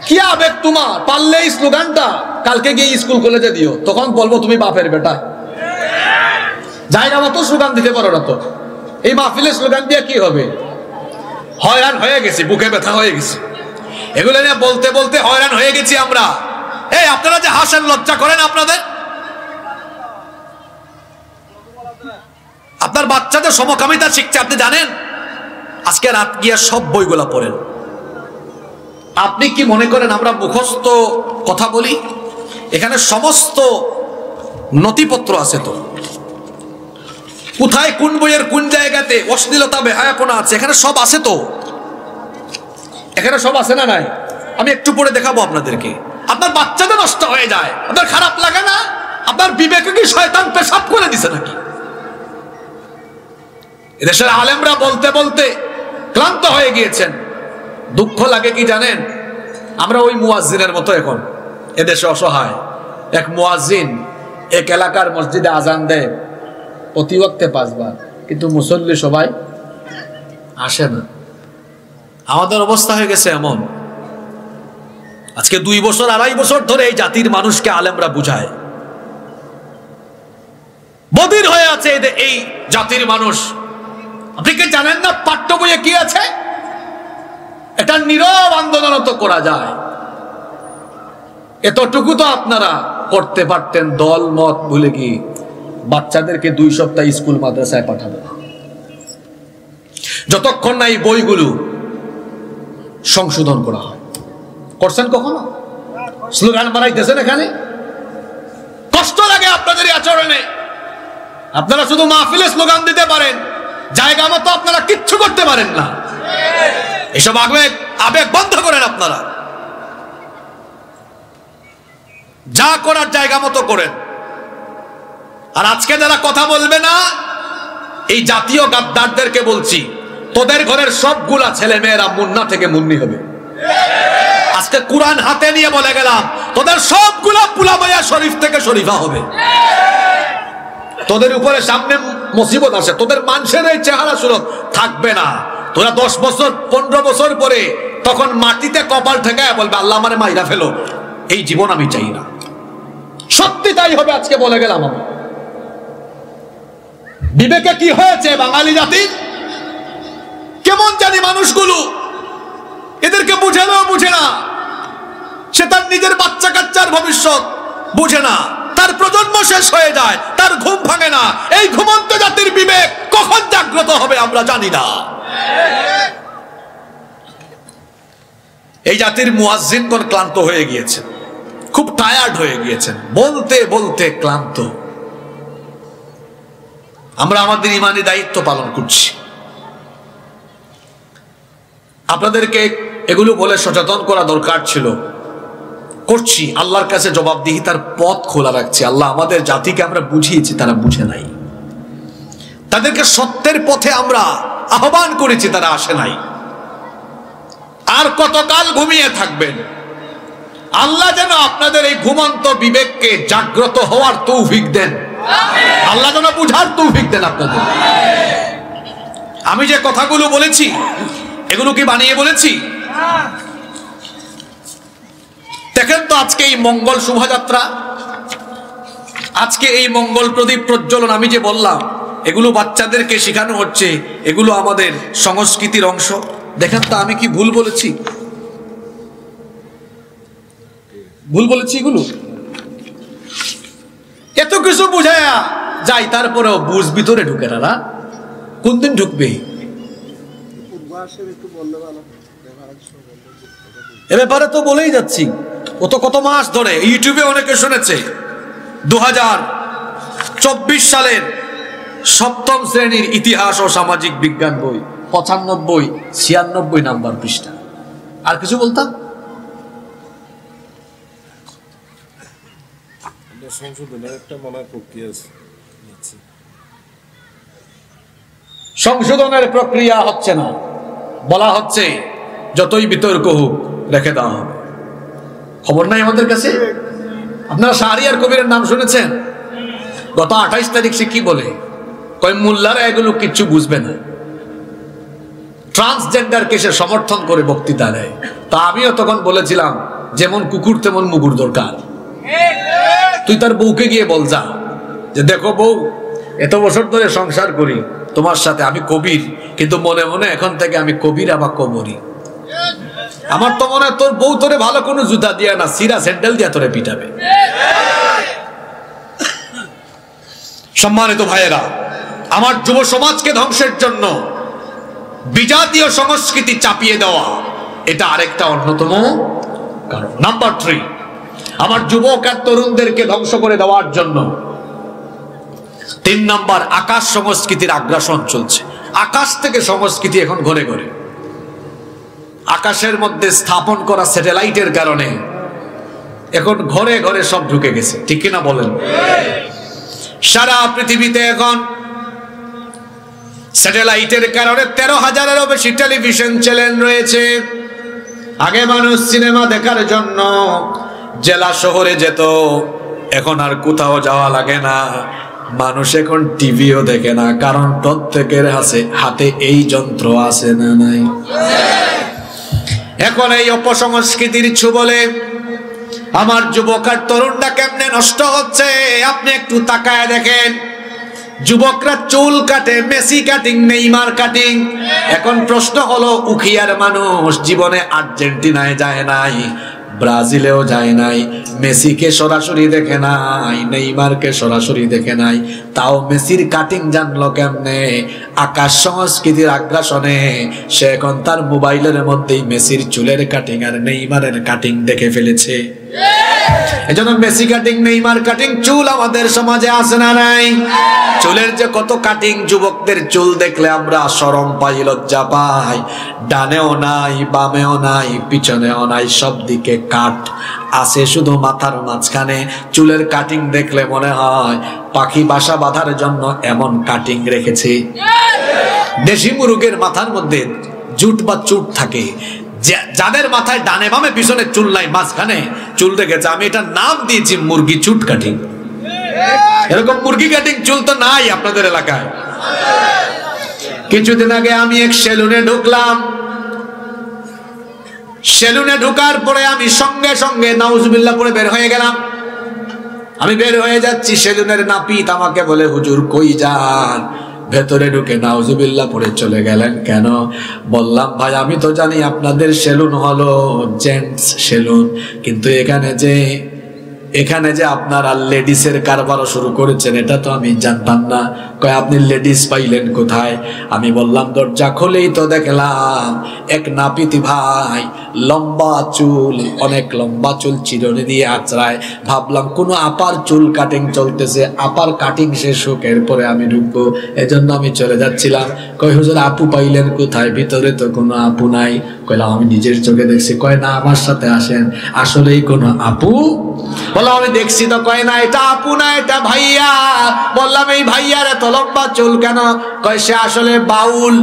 কি আবেগ তোমার? পারলে স্লোগানটা। কালকে গিয়ে স্কুল কলেজে দিও। তখন বলব তুমি বাপের বেটা। জায়গা মতো স্লোগান দিতে পারো না তো। এই মাহফিলের স্লোগান দিয়ে কি হবে? হয়রান হয়ে গেছি, বুকে ব্যথা হয়ে গেছি। এগুলো নিয়ে বলতে বলতে হয়রান হয়ে গেছি আমরা। এই, আপনারা যে হাসেন, লজ্জা করেন আপনাদের? আপনার বাচ্চাদের সমকামিতা শিখছে, আপনি জানেন? আজকে রাত গিয়া সব বইগুলা পড়েন। আপনি কি মনে করেন আমরা মুখস্থ কথা বলি? এখানে সমস্ত নথিপত্র আছে তো। কোথায় কোন বইয়ের কোন জায়গাতে অশ্লীলতা, বেহায়াপনা আছে? এখানে সব আছে তো? এখানে সব আছে না নাই? আমি একটু পরে দেখাবো আপনাদেরকে। আপনার বাচ্চাদের নষ্ট হয়ে যায়। আপনার খারাপ লাগে না? আপনার বিবেকে কি শয়তান পেশাব করে দিছে নাকি? এদেশের আলেমরা বলতে বলতে ক্লান্ত হয়ে গিয়েছেন। দুঃখ লাগে কি জানেন? আমরা ওই মুয়াজ্জিনের মতো এখন। এদেশে অসহায়। এক মুয়াজ্জিন এক এলাকার মসজিদে আজান দেয়। প্রতি ওয়াক্তে পাঁচবার, কিন্তু মুসল্লি সবাই আসে না। আমাদের অবস্থা হয়ে গেছে এমন। আজকে দুই বছর, আড়াই বছর ধরে এই জাতির মানুষকে আলেমরা বুঝায়। বদির হয়ে আছে এই জাতির মানুষ। আপনি কি জানেন না পাঠ্য বইয়ে কি আছে? এটা নীরব আন্দোলন তো করা যায়। এতটুকু তো আপনারা করতে পারতেন দল, মত, ভুলে কি বাচ্চাদেরকে দুই সপ্তাহ স্কুল মাদ্রাসায় পাঠাবে। যতক্ষণ না এই বইগুলো সংশোধন করা হয়। করছেন কখনো? স্লোগান বানাইতেছেন এখানে? কষ্ট লাগে আপনাদের আচরণে। আপনারা শুধু মাহফিলে স্লোগান দিতে পারেন, জায়গা মতো আপনারা কিচ্ছু করতে পারেন না। এসব আবেগ আবেগ বন্ধ করেন আপনারা। যা করার জায়গা মতো করেন। আর আজকে যারা কথা বলবে না, এই জাতীয় গাদ্দারদেরকে বলছি, তোদের ঘরের সবগুলা ছেলে মেয়েরা মুন্না থেকে মুন্নি হবে। আজকে কোরআন হাতে নিয়ে বলে গেলাম, তোদের সবগুলা পুলামাইয়া শরীফ থেকে শরীফা হবে। তোদের উপরে সামনে মুসিবত আসে তোদের মানুষের এই চেহারা সুরত থাকবে না। তোরা দশ বছর, পনেরো বছর পরে তখন মাটিতে কপাল ঠেকায় বলবে, আল্লাহ আমারে মাইরা ফেলো। এই জীবন আমি চাই না। সত্যি তাই হবে আজকে বলে গেলাম আমি। বিবেকে কি হয়েছে বাঙালি জাতি কেমন জানি মানুষগুলো এদেরকে বুঝেলেও বুঝে না। সে তার নিজের বাচ্চা কাচ্চার ভবিষ্যৎ বুঝে না। তার প্রজন্ম শেষ হয়ে যায়, তার ঘুম ভাঙে না। এই ঘুমন্ত জাতির বিবেক কখন জাগ্রত হবে আমরা জানি না। এই জাতির মুয়াজ্জিনগণ ক্লান্ত হয়ে গিয়েছেন। খুব টায়ার্ড হয়ে গিয়েছেন। বলতে বলতে ক্লান্ত। আমরা আমাদের ইমানি দায়িত্ব পালন করছি। আপনাদেরকে এগুলো বলে সচেতন করা দরকার ছিল। করছি, আল্লাহর কাছে জবাবদিহি, তার পথ খোলা রাখছি। আল্লাহ আমাদের জাতিকে আমরা বুঝিয়েছি, তারা বুঝে নাই। তাদেরকে সত্যের পথে আমরা আহ্বান করেছি, তারা আসে নাই। আর কতকাল ঘুমিয়ে থাকবেন? আল্লাহ যেন আপনাদের এই ঘুমন্ত বিবেককে জাগ্রত হওয়ার তৌফিক দেন। আল্লাহ যেন বুঝার তৌফিক দেন আপনাদের। আমি যে কথাগুলো বলেছি, এগুলো কি বানিয়ে বলেছি? দেখেন তো আজকে এই মঙ্গল শোভাযাত্রা, আজকে এই মঙ্গল প্রদীপ প্রজ্বলন আমি যে বললাম, এগুলো বাচ্চাদেরকে শেখানো হচ্ছে, এগুলো আমাদের সংস্কৃতির অংশ। দেখেন তো আমি কি ভুল বলেছি? ভুল বলেছি এগুলো? এত কিছু বুঝায়া যাই, তারপরেও বুঝ ভিতরে ঢুকে না কোন দিন ঢুকবে? এ ব্যাপারে তো বলেই যাচ্ছি। ও তো কত মাস ধরে ইউটিউবে অনেকে শুনেছে দু চব্বিশ সালের সপ্তম শ্রেণির ইতিহাস ও সামাজিক বিজ্ঞান বই, পঁচানব্বই, ছিয়ানব্বই নাম্বার পৃষ্ঠা। আর কিছু বলতাম? সংশোধনের একটা মনে প্রক্রিয়া আছে। সংশোধনের প্রক্রিয়া হচ্ছে না। বলা হচ্ছে, যতই বিতর্ক হোক, রেখে দেওয়া হবে। খবর নাই আমাদের কাছে? আপনারা শাহরিয়ার কবিরের নাম শুনেছেন? গত আঠাইশ তারিখ সে কি বলে? কয়, মোল্লারা এগুলো কিচ্ছু বুঝবে না। ট্রান্সজেন্ডারকে সে সমর্থন করে বক্তৃতা দেয়। তা আমিও তখন বলেছিলাম, যেমন কুকুর তেমন মুগুর দরকার। তুই তার বউকে গিয়ে বল, যা। যে দেখো বউ, এত বছর ধরে সংসার করি, তোমার সাথে আমি কবির, কিন্তু মনে মনে এখন থেকে আমি কবির আবার কবরি আমার তো মনে তোর বউ তোরে ভালো কোনো জুতা দিয়া না, সিরা স্যান্ডেল দিয়া তোরে পিটাবে। সম্মানিত ভাইয়েরা, আমার যুব সমাজকে ধ্বংসের জন্য বিজাতীয় সংস্কৃতি চাপিয়ে দেওয়া, এটা আরেকটা অন্যতম কারণ। নাম্বার থ্রি আমার যুবক আর তরুণদেরকে ধ্বংস করে দেওয়ার জন্য। তিন নাম্বার, আকাশ সংস্কৃতির আগ্রাসন চলছে। আকাশ থেকে সংস্কৃতি এখন ঘরে ঘরে। আকাশের মধ্যে স্থাপন করা স্যাটেলাইটের কারণে এখন ঘরে ঘরে সব ঢুকে গেছে। ঠিক কিনা বলেন? সারা পৃথিবীতে এখন স্যাটেলাইটের কারণে তেরো হাজারেরও বেশি টেলিভিশন চ্যানেল রয়েছে। আগে মানুষ সিনেমা দেখার জন্য জেলা শহরে যেত। এখন আর কোথাও যাওয়া লাগে না। মানুষ এখন টিভিও দেখে না, কারণ প্রত্যেকের আছে হাতে এই যন্ত্র আছে না নাই? এখন এই অপসংস্কৃতির ছু বলে আমার যুবক আর তরুণরা কেমনে নষ্ট হচ্ছে? আপনি একটু তাকায় দেখেন। যুবকরা চুল কাটে, মেসি কাটিং, নেইমার কাটিং। এখন প্রশ্ন হলো, উখিয়ার মানুষ জীবনে আর্জেন্টিনায় যায় নাই। ব্রাজিলেও যায় নাই, মেসিকে সরাসরি দেখে নাই, নেইমারকে সরাসরি দেখে নাই, তাও মেসির কাটিং জানলো কেমনে? আকাশ সংস্কৃতির আগ্রাসনে, সে এখন তার মোবাইলের মধ্যেই মেসির চুলের কাটিং আর নেইমারের কাটিং দেখে ফেলেছে। এজন্য মেসি কাটিং নেইমার কাটিং চুল আমাদের সমাজে আছে না নাই? চুলের যে কত কাটিং যুবকদের চুল দেখলে আমরা সরম পাই, লজ্জা পাই। ডানেও নাই, বামেও নাই, পিছনেও নাই, সব দিকে কাট আছে শুধু মাথার মাঝখানে। চুলের কাটিং দেখলে মনে হয় পাখি বাসা বাঁধার জন্য এমন কাটিং রেখেছে। দেশি মুরুগের মাথার মধ্যে জুট বা চুট থাকে। যাদের মাথায় ডানে বামে পিছনে চুল নাই মাঝখানে চুল রেখেছে আমি এটা নাম দিয়েছি মুরগি চুট কাটিং। এরকম মুরগি কাটিং চুল তো নাই আপনাদের এলাকায়। কিছুদিন আগে আমি এক সেলুনে ঢুকলাম। সেলুনে ঢুকার পরে আমি সঙ্গে সঙ্গে নাউজুবিল্লাহ করে বের হয়ে গেলাম। আমি বের হয়ে যাচ্ছি, সেলুনের নাপিত আমাকে বলে, হুজুর, কই যান? ভেতরে ঢুকে নাউজুবিল্লা পরে চলে গেলেন। কেন? বললাম, ভাই, আমি তো জানি আপনাদের সেলুন হলো জেন্টস সেলুন, কিন্তু এখানে যে এখানে যে আপনারা লেডিসের কারবারও শুরু করেছেন, এটা তো আমি জানতাম না। কয়, আপনি লেডিস পাইলেন কোথায়? আমি বললাম, দরজা খুলেই তো দেখলাম, এক নাপিতি ভাই লম্বা চুল, অনেক লম্বা চুল চিরনি দিয়ে আচড়ায়। ভাবলাম, কোনো আপার চুল কাটিং চলতেছে, আপার কাটিং শেষ হোক এরপরে আমি ঢুকবো। এজন্য আমি চলে যাচ্ছিলাম। কয়, হুজুর, আপু পাইলেন কোথায়? ভিতরে তো কোনো আপু নাই। কইলাম, আমি নিজের চোখে দেখছি। কয়, না, আমার সাথে আসেন। আসলেই কোনো আপু? বললাম, আমি দেখছি তো। কয়, না, এটা আপু না, এটা ভাইয়া। বললাম, এই ভাইয়ার এত লম্বা চুল কেন? কয়, সে আসলে বাউল।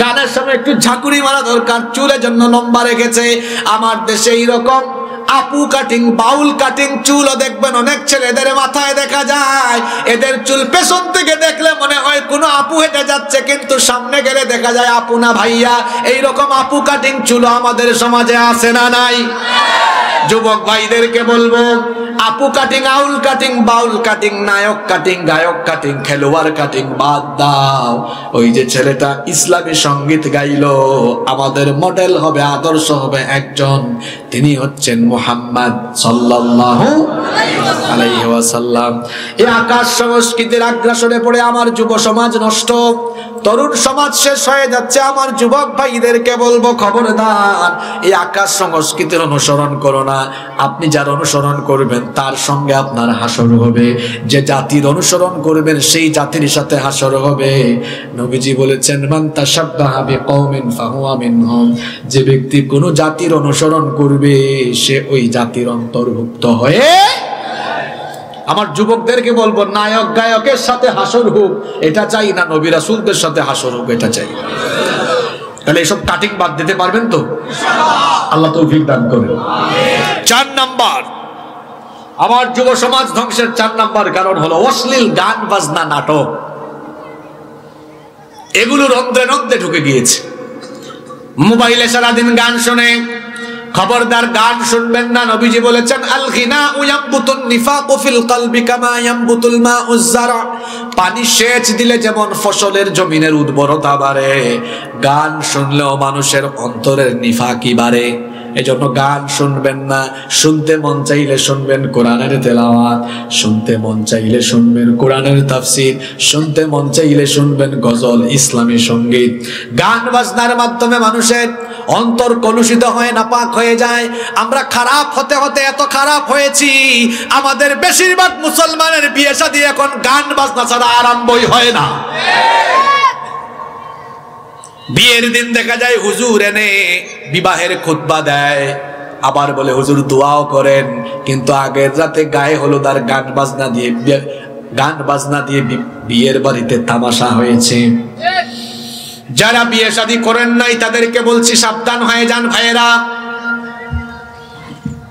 গানের সময় একটু ঝাঁকুনি মারা দরকার। চুলের জন্য লম্বা রেখেছে। আমার দেশে এইরকম আপু কাটিং, বাউল কাটিং, চুলও দেখবেন অনেক ছেলেদের মাথায় দেখা যায়। এদের চুল পেছন থেকে দেখলে মনে হয় কোনো আপু হেঁটে যাচ্ছে, কিন্তু সামনে গেলে দেখা যায় আপু না ভাইয়া। এইরকম আপু কাটিং চুলও আমাদের সমাজে আছে না নাই? যুবক ভাইদেরকে বলব, আপু কাটিং, আউল কাটিং, বাউল কাটিং, নায়ক কাটিং, গায়ক কাটিং, খেলোয়াড় কাটিং বাদ দাও। ওই যে ছেলেটা ইসলামী সংগীত গাইলো, আমাদের মডেল হবে, আদর্শ হবে একজন। তিনি হচ্ছেন মোহাম্মদ আলাইহি ওয়াসাল্লাম। এই আকাশ সংস্কৃতির আগ্রাসনে পড়ে আমার যুব সমাজ নষ্ট। তরুণ সমাজ শেষ হয়ে যাচ্ছে। আমার যুবক ভাইদেরকে বলব, খবরদার, এই আকাশ সংস্কৃতির অনুসরণ করো না। আপনি যার অনুসরণ করবেন, তার সঙ্গে আপনার হাসর হবে। যে জাতির অনুসরণ করবেন, সেই জাতির সাথে হাসর হবে। নবীজি বলেছেন, মান তাসাব্বাহা বিকওমিন ফাহুয়া মিনহুম। যে ব্যক্তি কোন জাতির অনুসরণ করবে, সে ওই জাতির অন্তর্ভুক্ত হয়ে আমার যুবকদেরকে বলব, নায়ক গায়কের সাথে হাসর হোক, এটা চাই না, নবী রাসূলদের সাথে হাসর হোক, এটা চাই। তাহলে এসব কাটিং বাদ দিতে পারবেন তো? আল্লাহ তৌফিক দান করে চার নাম্বার, আমার যুব সমাজ ধ্বংসের চার নাম্বার কারণ হলো অশ্লীল গান, বাজনা, নাটক। এগুলো রন্ধ্রে রন্ধ্রে ঢুকে গিয়েছে। মোবাইলে সারাদিন গান শোনে খবরদার গান শুনবেন না, নবীজি বলেছেন আল গিনা ইয়ামবুতুন নিফাকু ফিল কলবি কামা ইয়ামবুতুল মাউজ যারা পানি সেচ দিলে যেমন ফসলের জমিনের উর্বরতা বাড়ে, গান শুনলেও মানুষের অন্তরের নিফাকি বাড়ে। এজন্য গান শুনবেন না, শুনতে মন চাইলে শুনবেন কোরআনের তেলাওয়াত, শুনতে মন চাইলে শুনবেন কোরআনের তাফসির, শুনতে মন চাইলে শুনবেন গজল ইসলামী সংগীত। গান বাজনার মাধ্যমে মানুষের অন্তর কলুষিত হয়ে নাপাক হয়ে যায়। আমরা খারাপ হতে হতে এত খারাপ হয়েছি। আমাদের বেশিরভাগ মুসলমানের বিয়ে শাদী এখন গান বাজনা ছাড়া আরম্ভই হয় না। বিয়ের দিন দেখা যায় হুজুর এনে বিবাহের খুতবা দেয়। আবার বলে, হুজুর দোয়াও করেন, কিন্তু আগের রাতে গায়ে হলুদ আর গান বাজনা দিয়ে গান বাজনা দিয়ে বিয়ের বাড়িতে তামাশা হয়েছে। যারা বিয়ে শাদী করেন নাই, তাদেরকে বলছি সাবধান হয়ে যান ভাইয়েরা।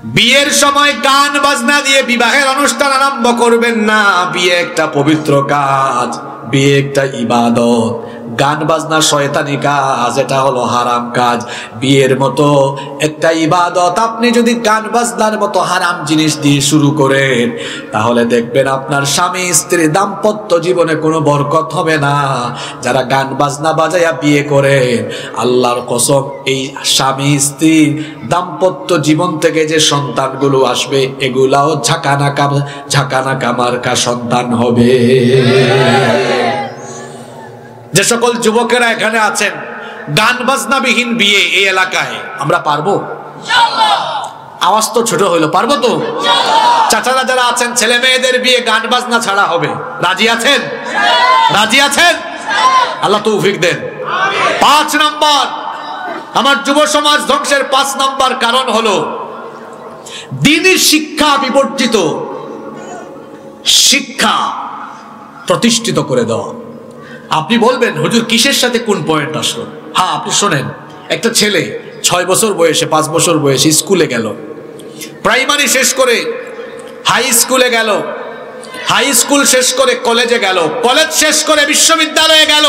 বিয়ের সময় গান বাজনা দিয়ে বিবাহের অনুষ্ঠান আরম্ভ করবেন না। বিয়ে একটা পবিত্র কাজ, বিয়ে একটা ইবাদত। গান বাজনা শয়তানি কাজ, এটা হলো হারাম কাজ। বিয়ের মতো একটা ইবাদত, আপনি যদি গান বাজনার মতো হারাম জিনিস দিয়ে শুরু করেন, তাহলে দেখবেন আপনার স্বামী স্ত্রী দাম্পত্য জীবনে কোনো বরকত হবে না। যারা গান বাজনা বাজাইয়া বিয়ে করেন, আল্লাহর কসম, এই স্বামী স্ত্রী দাম্পত্য জীবন থেকে যে সন্তানগুলো আসবে, এগুলাও ঝাঁকানা কাম ঝাঁকানা কামার্কা সন্তান হবে। যে সকল যুবকেরা এখানে আছেন গান বাজনাবিহীন বিয়ে এই এলাকায়, আমরা পারব? আওয়াজ তো ছোট হইল পারব তো? চাচারা যারা আছেন, ছেলে মেয়েদের বিয়ে গান বাজনা ছাড়া হবে। রাজি আছেন? রাজি আছেন? আল্লাহ তৌফিক দেন। পাঁচ নাম্বার, আমার যুব সমাজ ধ্বংসের পাঁচ নাম্বার কারণ হলো দিনের শিক্ষা বিবর্জিত শিক্ষা প্রতিষ্ঠিত করে দেওয়া। আপনি বলবেন, হুজুর, কিসের সাথে কোন পয়েন্ট আসলো হ্যাঁ আপনি শোনেন, একটা ছেলে ছয় বছর বয়সে, পাঁচ বছর বয়সে স্কুলে গেল। প্রাইমারি শেষ করে হাই স্কুলে গেল। হাই স্কুল শেষ করে কলেজে গেল। কলেজ শেষ করে বিশ্ববিদ্যালয়ে গেল।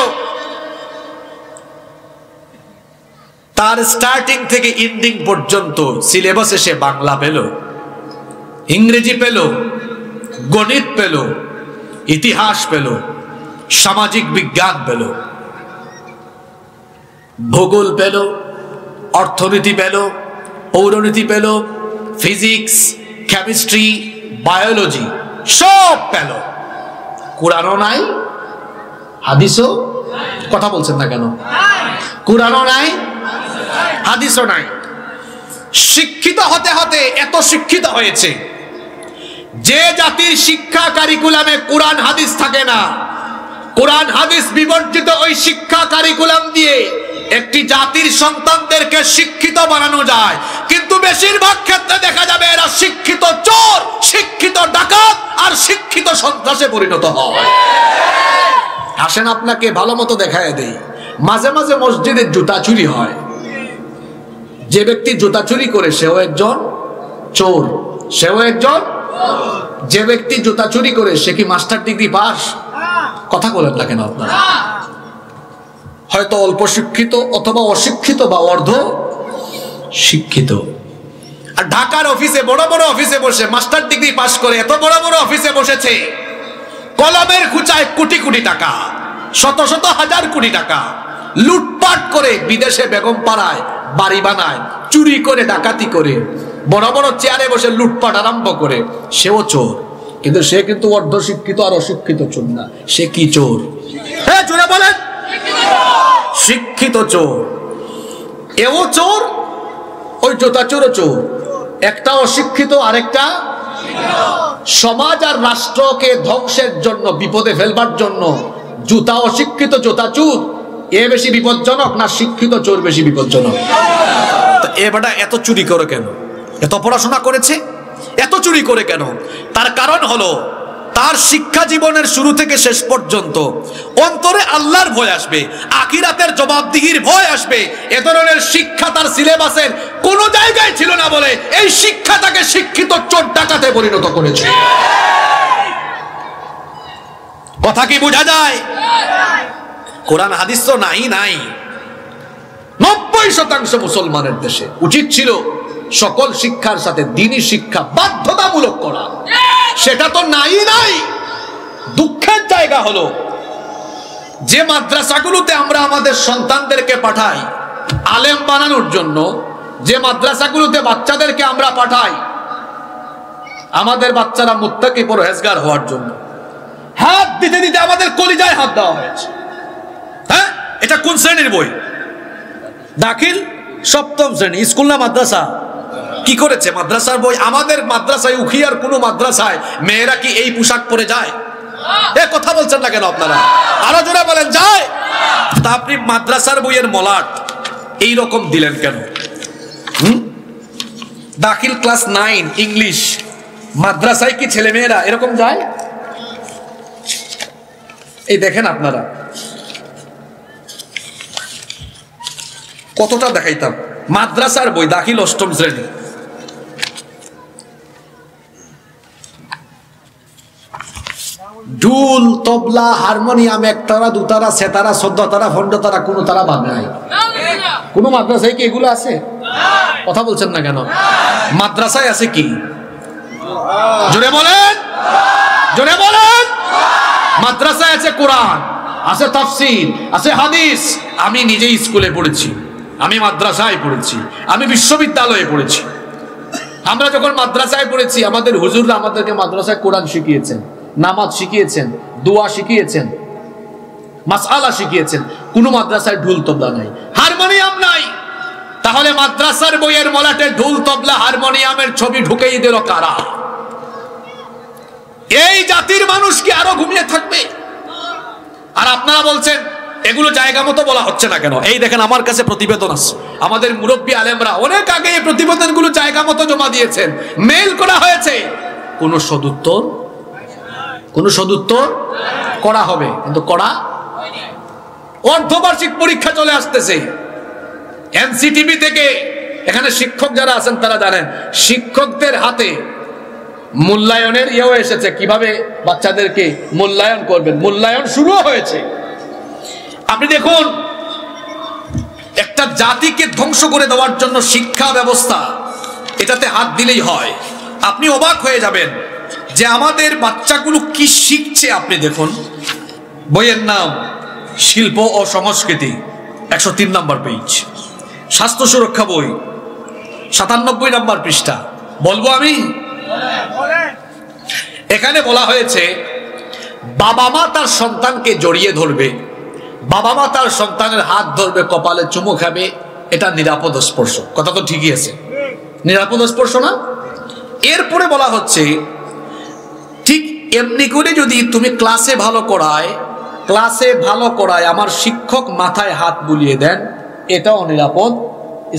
তার স্টার্টিং থেকে ইন্ডিং পর্যন্ত সিলেবাসে সে বাংলা পেল, ইংরেজি পেল, গণিত পেল, ইতিহাস পেল। সামাজিক বিজ্ঞান পেল, ভূগোল পেল, অর্থনীতি পেল, পৌরনীতি পেল, ফিজিক্স, কেমিস্ট্রি, বায়োলজি সব পেল। কোরআনও নাই, হাদিসও কথা বলছেন না কেন? কোরআনও নাই, হাদিসও নাই। শিক্ষিত হতে হতে এত শিক্ষিত হয়েছে। যে জাতির শিক্ষা কারিকুলামে কোরআন, হাদিস থাকে না। কোরআন, হাদিস বিবর্জিত ওই শিক্ষা কারিকুলাম দিয়ে একটি জাতির সন্তানদেরকে শিক্ষিত বানানো যায়। কিন্তু বেশিরভাগ ক্ষেত্রে দেখা যাবে এরা শিক্ষিত চোর, শিক্ষিত ডাকাত আর শিক্ষিত সন্ত্রাসে পরিণত হয়। আসেন আপনাকে ভালো মতো দেখায় দেই। মাঝে মাঝে মসজিদে জুতা চুরি হয়। যে ব্যক্তি জুতা চুরি করে সেও একজন চোর, সেও একজন যে ব্যক্তি জুতা চুরি করে সে কি মাস্টার ডিগ্রি পাস? কথা বলেন না কেন আপনারা? হয়তো অল্প শিক্ষিত অথবা অশিক্ষিত বা অর্ধ শিক্ষিত। আর ঢাকার অফিসে, বড় বড় অফিসে বসে, মাস্টার ডিগ্রি পাস করে এত বড় বড় অফিসে বসেছে, কলমের খুচায় কোটি কোটি টাকা, শত শত হাজার কোটি টাকা, লুটপাট করে বিদেশে বেগম পাড়ায় বাড়ি বানায়, চুরি করে ডাকাতি করে, বড় বড় চেয়ারে বসে লুটপাট আরম্ভ করে, সেও চোর। কিন্তু সে কিন্তু অর্ধ শিক্ষিত আর অশিক্ষিত চোর না। সে কি চোর? হ্যাঁ চোরে বলেন। শিক্ষিত চোর। এও চোর? ওই জোতা চোরও চোর। একটা অশিক্ষিত আরেকটা সমাজ আর রাষ্ট্রকে ধ্বংসের জন্য বিপদে ফেলবার জন্য জুতা অশিক্ষিত জুতা চুর। এ বেশি বিপজ্জনক না শিক্ষিত চোর বেশি বিপজ্জনক? তো এ বেটা এত চুরি করে কেন? এত পড়াশোনা করেছে? এত চুরি করে কেন? তার কারণ হলো, তার শিক্ষা জীবনের শুরু থেকে শেষ পর্যন্ত অন্তরে আল্লাহর ভয় আসবে, আখিরাতের জবাবদিহির ভয় আসবে। এ ধরনের শিক্ষা তার সিলেবাসের কোনো জায়গায় ছিল না বলে এই শিক্ষা তাকে শিক্ষিত চোর ডাকাতে পরিণত করেছে। কথা কি বোঝা যায়? কোরআন হাদিস তো নাই নাই। নব্বই শতাংশ মুসলমানের দেশে উচিত ছিল সকল শিক্ষার সাথে দিনী শিক্ষা বাধ্যতামূলক করা। সেটা তো নাই নাই। দুঃখের জায়গা হলো, যে মাদ্রাসাগুলোতে আমরা আমাদের সন্তানদেরকে পাঠাই, আলেম বানানোর জন্য, যে মাদ্রাসাগুলোতে বাচ্চাদেরকে আমরা পাঠাই, আমাদের বাচ্চারা মুত্তাকি পরহেজগার হওয়ার জন্য। হাত দিতে দিতে আমাদের কলিজায় হাত দেওয়া হয়েছে। হ্যাঁ? এটা কোন শ্রেণির বই? দাখিল সপ্তম শ্রেণি, স্কুল না মাদ্রাসা? কি করেছে? মাদ্রাসার বই? আমাদের মাদ্রাসায় উখিয়ার কোন মাদ্রাসায় মেয়েরা কি এই পোশাক পরে যায়? এ কথা বলছেন না কেন আপনারা? আরও জোরে বলেন, যায়! তা আপনি মাদ্রাসার বইয়ের মলাট এই রকম দিলেন কেন? দাখিল ক্লাস নাইন, ইংলিশ। মাদ্রাসায় কি ছেলে মেয়েরা এরকম যায়? এই দেখেন আপনারা। কতটা দেখাইতাম? মাদ্রাসার বই, দাখিল অষ্টম শ্রেণি। ঢুল, তবলা, হারমোনিয়াম একতারা দুতারা সেতারা ফন্ড তারা, কোনো তারা বাদ নাই। কোনো মাদ্রাসায় কি এগুলো আছে? কথা বলছেন না কেন? মাদ্রাসায় আছে কি? জোরে বলেন! জোরে বলেন! মাদ্রাসায় আছে কোরআন, আছে তাফসির, আছে হাদিস। আমি নিজেই স্কুলে পড়েছি। আমি মাদ্রাসায় পড়েছি, আমি বিশ্ববিদ্যালয়ে পড়েছি। আমরা যখন মাদ্রাসায় পড়েছি, আমাদের হুজুররা আমাদেরকে মাদ্রাসায় কোরআন শিখিয়েছেন, নামাজ শিখিয়েছেন, দোয়া শিখিয়েছেন, মাসআলা শিখিয়েছেন। কোন মাদ্রাসায় ঢুল তবলা নাই, হারমোনিয়াম নাই। তাহলে মাদ্রাসার বইয়ের মলাটে ঢুল তবলা, হারমোনিয়ামের ছবি ঢুকেই দিল কারা? এই জাতির মানুষ কি আরও ঘুমিয়ে থাকবে? আর আপনারা বলছেন এগুলো জায়গা মতো বলা হচ্ছে না কেন? এই দেখেন, আমার কাছে প্রতিবেদন আছে। আমাদের মুরব্বী আলেমরা অনেক আগে এই প্রতিবেদনগুলো জায়গা মতো জমা দিয়েছেন। মেল করা হয়েছে। কোন সদুত্তর? কোন সদুত্তর? করা হবে, কিন্তু করা অর্ধবার্ষিক পরীক্ষা চলে আসতেছে। এনসিটিভি থেকে এখানে শিক্ষক যারা আছেন, তারা জানেন, শিক্ষকদের হাতে মূল্যায়নের ইয়েও এসেছে। কীভাবে বাচ্চাদেরকে মূল্যায়ন করবেন? মূল্যায়ন শুরু হয়েছে। আপনি দেখুন, একটা জাতিকে ধ্বংস করে দেওয়ার জন্য শিক্ষা ব্যবস্থা, এটাতে হাত দিলেই হয়। আপনি অবাক হয়ে যাবেন যে আমাদের বাচ্চাগুলো কি শিখছে আপনি দেখুন। বইয়ের নাম, শিল্প ও সংস্কৃতি, একশো তিন নম্বর পেজ। স্বাস্থ্য সুরক্ষা বই, সাতানব্বই নম্বর পৃষ্ঠা। বলব আমি? এখানে বলা হয়েছে, বাবা মা তার সন্তানকে জড়িয়ে ধরবে। বাবা মা তার সন্তানের হাত ধরবে, কপালে চুমু খাবে, এটা নিরাপদ স্পর্শ। কথা তো ঠিকই আছে। নিরাপদ স্পর্শ না? এরপরে বলা হচ্ছে, ঠিক এমনি করে যদি তুমি ক্লাসে ভালো করায়, ক্লাসে ভালো করায় আমার শিক্ষক মাথায় হাত বুলিয়ে দেন, এটাও নিরাপদ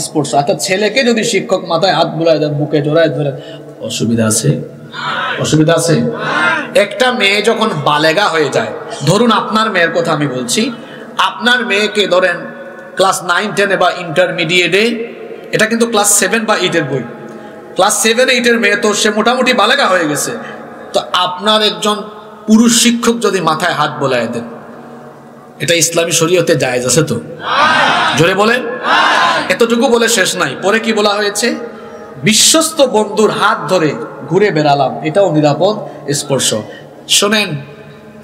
স্পর্শ। অর্থাৎ ছেলেকে যদি শিক্ষক মাথায় হাত বুলায় দেন, বুকে জোড়ায় ধরে, অসুবিধা আছে? অসুবিধা আছে? একটা মেয়ে যখন বালেগা হয়ে যায়, ধরুন আপনার মেয়ের কথা আমি বলছি আপনার মেয়েকে ধরেন ক্লাস নাইন, টেনে বা ইন্টারমিডিয়েটে, এটা কিন্তু ক্লাস সেভেন বা এইটের বই। ক্লাস সেভেন এইটের মেয়ে তো সে মোটামুটি বালেগা হয়ে গেছে। তো আপনার একজন পুরুষ শিক্ষক যদি মাথায় হাত বোলায় দেন, এটা ইসলামী শরীয়তে জায়েজ আছে তো? জোরে বলেন। এতটুকু বলে শেষ নাই। পরে কি বলা হয়েছে? বিশ্বস্ত বন্ধুর হাত ধরে ঘুরে বেড়ালাম। এটাও নিরাপদ, স্পর্শ। শোনেন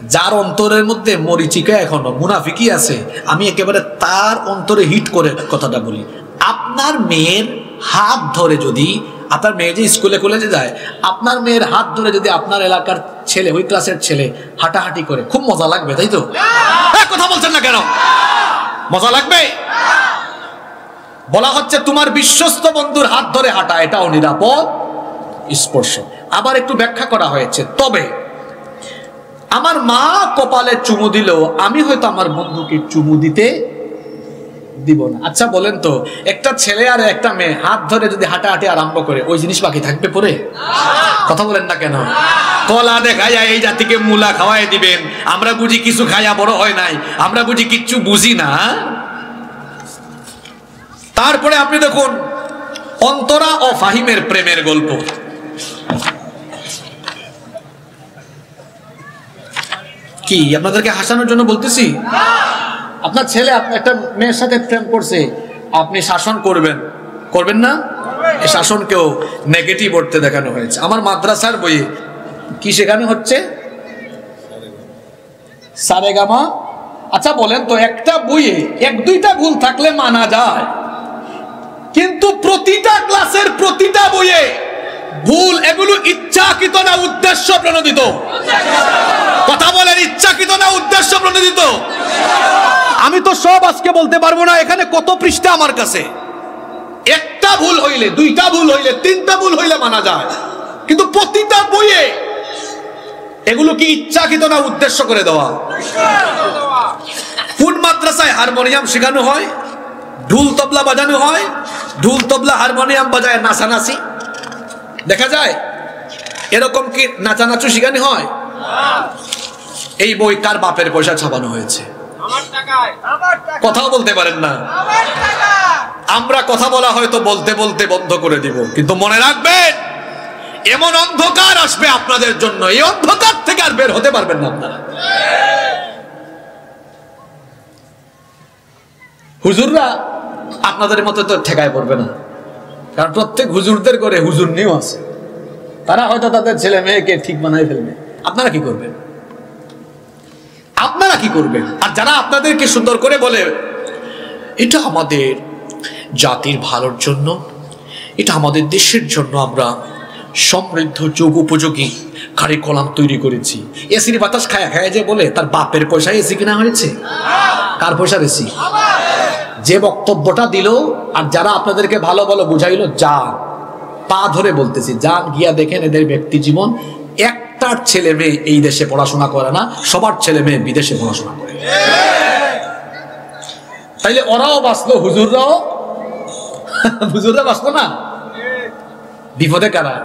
যার অন্তরের মধ্যে মরিচিকা এখনও মুনাফিকি আছে। আমি একেবারে তার অন্তরে হিট করে কথাটা বলি। আপনার মেয়ের হাত ধরে যদি, আপনার মেয়ে যে স্কুলে কলেজে যায়, আপনার মেয়ের হাত ধরে যদি আপনার এলাকার ছেলে, ওই ক্লাসের ছেলে হাঁটাহাঁটি করে, খুব মজা লাগবে, তাই তো? কথা বলছেন না কেন? মজা লাগবে? বলা হচ্ছে তোমার বিশ্বস্ত বন্ধুর হাত ধরে হাঁটা, এটাও নিরাপদ স্পর্শ। আবার একটু ব্যাখ্যা করা হয়েছে। তবে আমার মা কপালে চুমু দিলেও আমি হয়তো আমার বন্ধুকে চুমু দিতে দিব না। আচ্ছা বলেন তো, একটা ছেলে আর একটা মেয়ে, হাত ধরে যদি হাঁটাহাঁটি আরম্ভ করে, ওই জিনিস বাকি থাকবে পরে? কথা বলেন না কেন? কলা দেখাইয়া এই জাতিকে মূলা খাওয়াই দিবেন। আমরা বুঝি কিছু খাইয়া বড় হয় নাই। আমরা বুঝি কিচ্ছু বুঝি না। তারপরে আপনি দেখুন, অন্তরা ও ফাহিমের প্রেমের গল্প। কি, আপনাদেরকে হাসানোর জন্য বলতেছি? আপনার ছেলে একটা মেয়ের সাথে প্রেম করছে, আপনি শাসন করবেন। করবেন না? শাসনকেও নেগেটিভ অর্থে দেখানো হয়েছে। আমার মাদ্রাসার বইয়ে কি শেখানো হচ্ছে? সারেগামা। আচ্ছা বলেন তো, একটা বইয়ে এক দুইটা ভুল থাকলে মানা যায়। কিন্তু প্রতিটা ক্লাসের প্রতিটা বইয়ে ভুল, এগুলো ইচ্ছাকৃত না, উদ্দেশ্য প্রণোদিত। কথা বলেন, ইচ্ছাকৃত না, উদ্দেশ্য প্রণোদিত? আমি তো সব আজকে বলতে পারব না, এখানে কত পৃষ্ঠা আমার কাছে। একটা ভুল হইলে, দুইটা ভুল হইলে, তিনটা ভুল হইলে মানা যায়। কিন্তু প্রতিটা বইয়ে এগুলো কি ইচ্ছাকৃত না, উদ্দেশ্য করে দেওয়া? ফুড মাদ্রাসায় হারমোনিয়াম শেখানো হয়, ঢুল তবলা বাজানো হয়, ঢুল তবলা হারমোনিয়াম বাজায় নাচানাচি। দেখা যায়? এরকম কি নাচানাচু শেখানো হয়? এই বই কার বাপের পয়সা ছাপানো হয়েছে? কথাও বলতে পারেন না। আমরা কথা বলা হয়তো বলতে বলতে বন্ধ করে দিব, কিন্তু মনে রাখবেন, এমন অন্ধকার আসবে আপনাদের জন্য। এই অন্ধকার থেকে আর বের হতে পারবেন না আপনারা। হুজুররা আপনাদের মতো তো ঠেকায় পড়বে না। কারণ প্রত্যেক হুজুরদের করে হুজুর নিয়েও আছে। তারা হয়তো তাদের ছেলে মেয়েকে ঠিক বানাই ফেলবে। আপনারা কি করবেন? আপনারা কি করবেন? আর যারা আপনাদেরকে সুন্দর করে বলে, এটা আমাদের জাতির ভালোর জন্য, এটা আমাদের দেশের জন্য আমরা সমৃদ্ধ, যোগ উপযোগী কারিকলাম তৈরি করেছি। এসির বাতাস খায়া খায়া যে বলে, তার বাপের পয়সায় এসি কিনা হয়েছে? কার পয়সার এসি? যে বক্তব্যটা দিল, আর যারা আপনাদেরকে ভালো ভালো বুঝাইল, যান। পা ধরে বলতেছি, যান গিয়া দেখেন এদের ব্যক্তি জীবন। একটার ছেলে মেয়ে এই দেশে পড়াশোনা করে না, সবার ছেলে মেয়ে বিদেশে পড়াশোনা করে। তাইলে ওরাও বাঁচলো, হুজুররাও? হুজুররা বাঁচলো না? বিপদে কারা?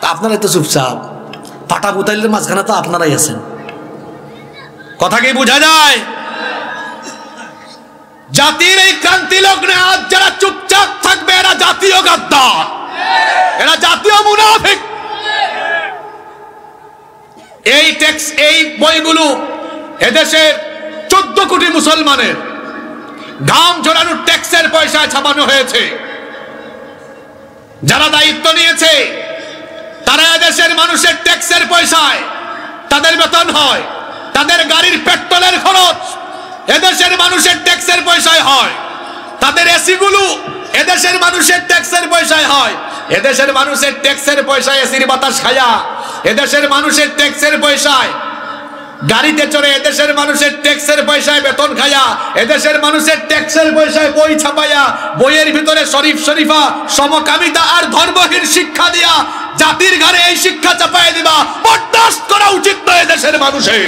তা আপনারা তো চুপচাপ। পাটা বুতাইলের মাঝখানে তো আপনারাই আছেন। কথা কি বোঝা যায়? জাতির এই ক্রান্তি লগ্নে আজ যারা চুপচাপ থাকবে, এরা জাতীয় গাদ্দার। এরা জাতীয় মুনাফিক। এই ট্যাক্স, এই বইগুলো এদেশের চোদ্দ কোটি মুসলমানের ঘাম ঝরানোর ট্যাক্সের পয়সায় ছাপানো হয়েছে। যারা দায়িত্ব নিয়েছে, তারা এদেশের মানুষের ট্যাক্সের পয়সায় তাদের বেতন হয়, তাদের গাড়ির পেট্রোলের খরচ। এদেশের মানুষের ট্যাক্সের পয়সায় হয়। তাদের এসি গুলো এদেশের মানুষের ট্যাক্সের পয়সায় হয়। এদেশের মানুষের ট্যাক্সের পয়সায় এসির বাতাস খায়া। এদেশের মানুষের ট্যাক্সের পয়সায় গাড়িতে চড়ে এদেশের মানুষের ট্যাক্সের পয়সায় বেতন খায়া। এদেশের মানুষের ট্যাক্সের পয়সায় বই ছাপাইয়া বইয়ের ভিতরে শরীফ শরীফা, সমকামিতা আর ধর্মহীন শিক্ষা দিয়া। জাতির ঘরে এই শিক্ষা চাপাই দিবা। বরদাস্ত করা উচিত নয় এদেশের মানুষের।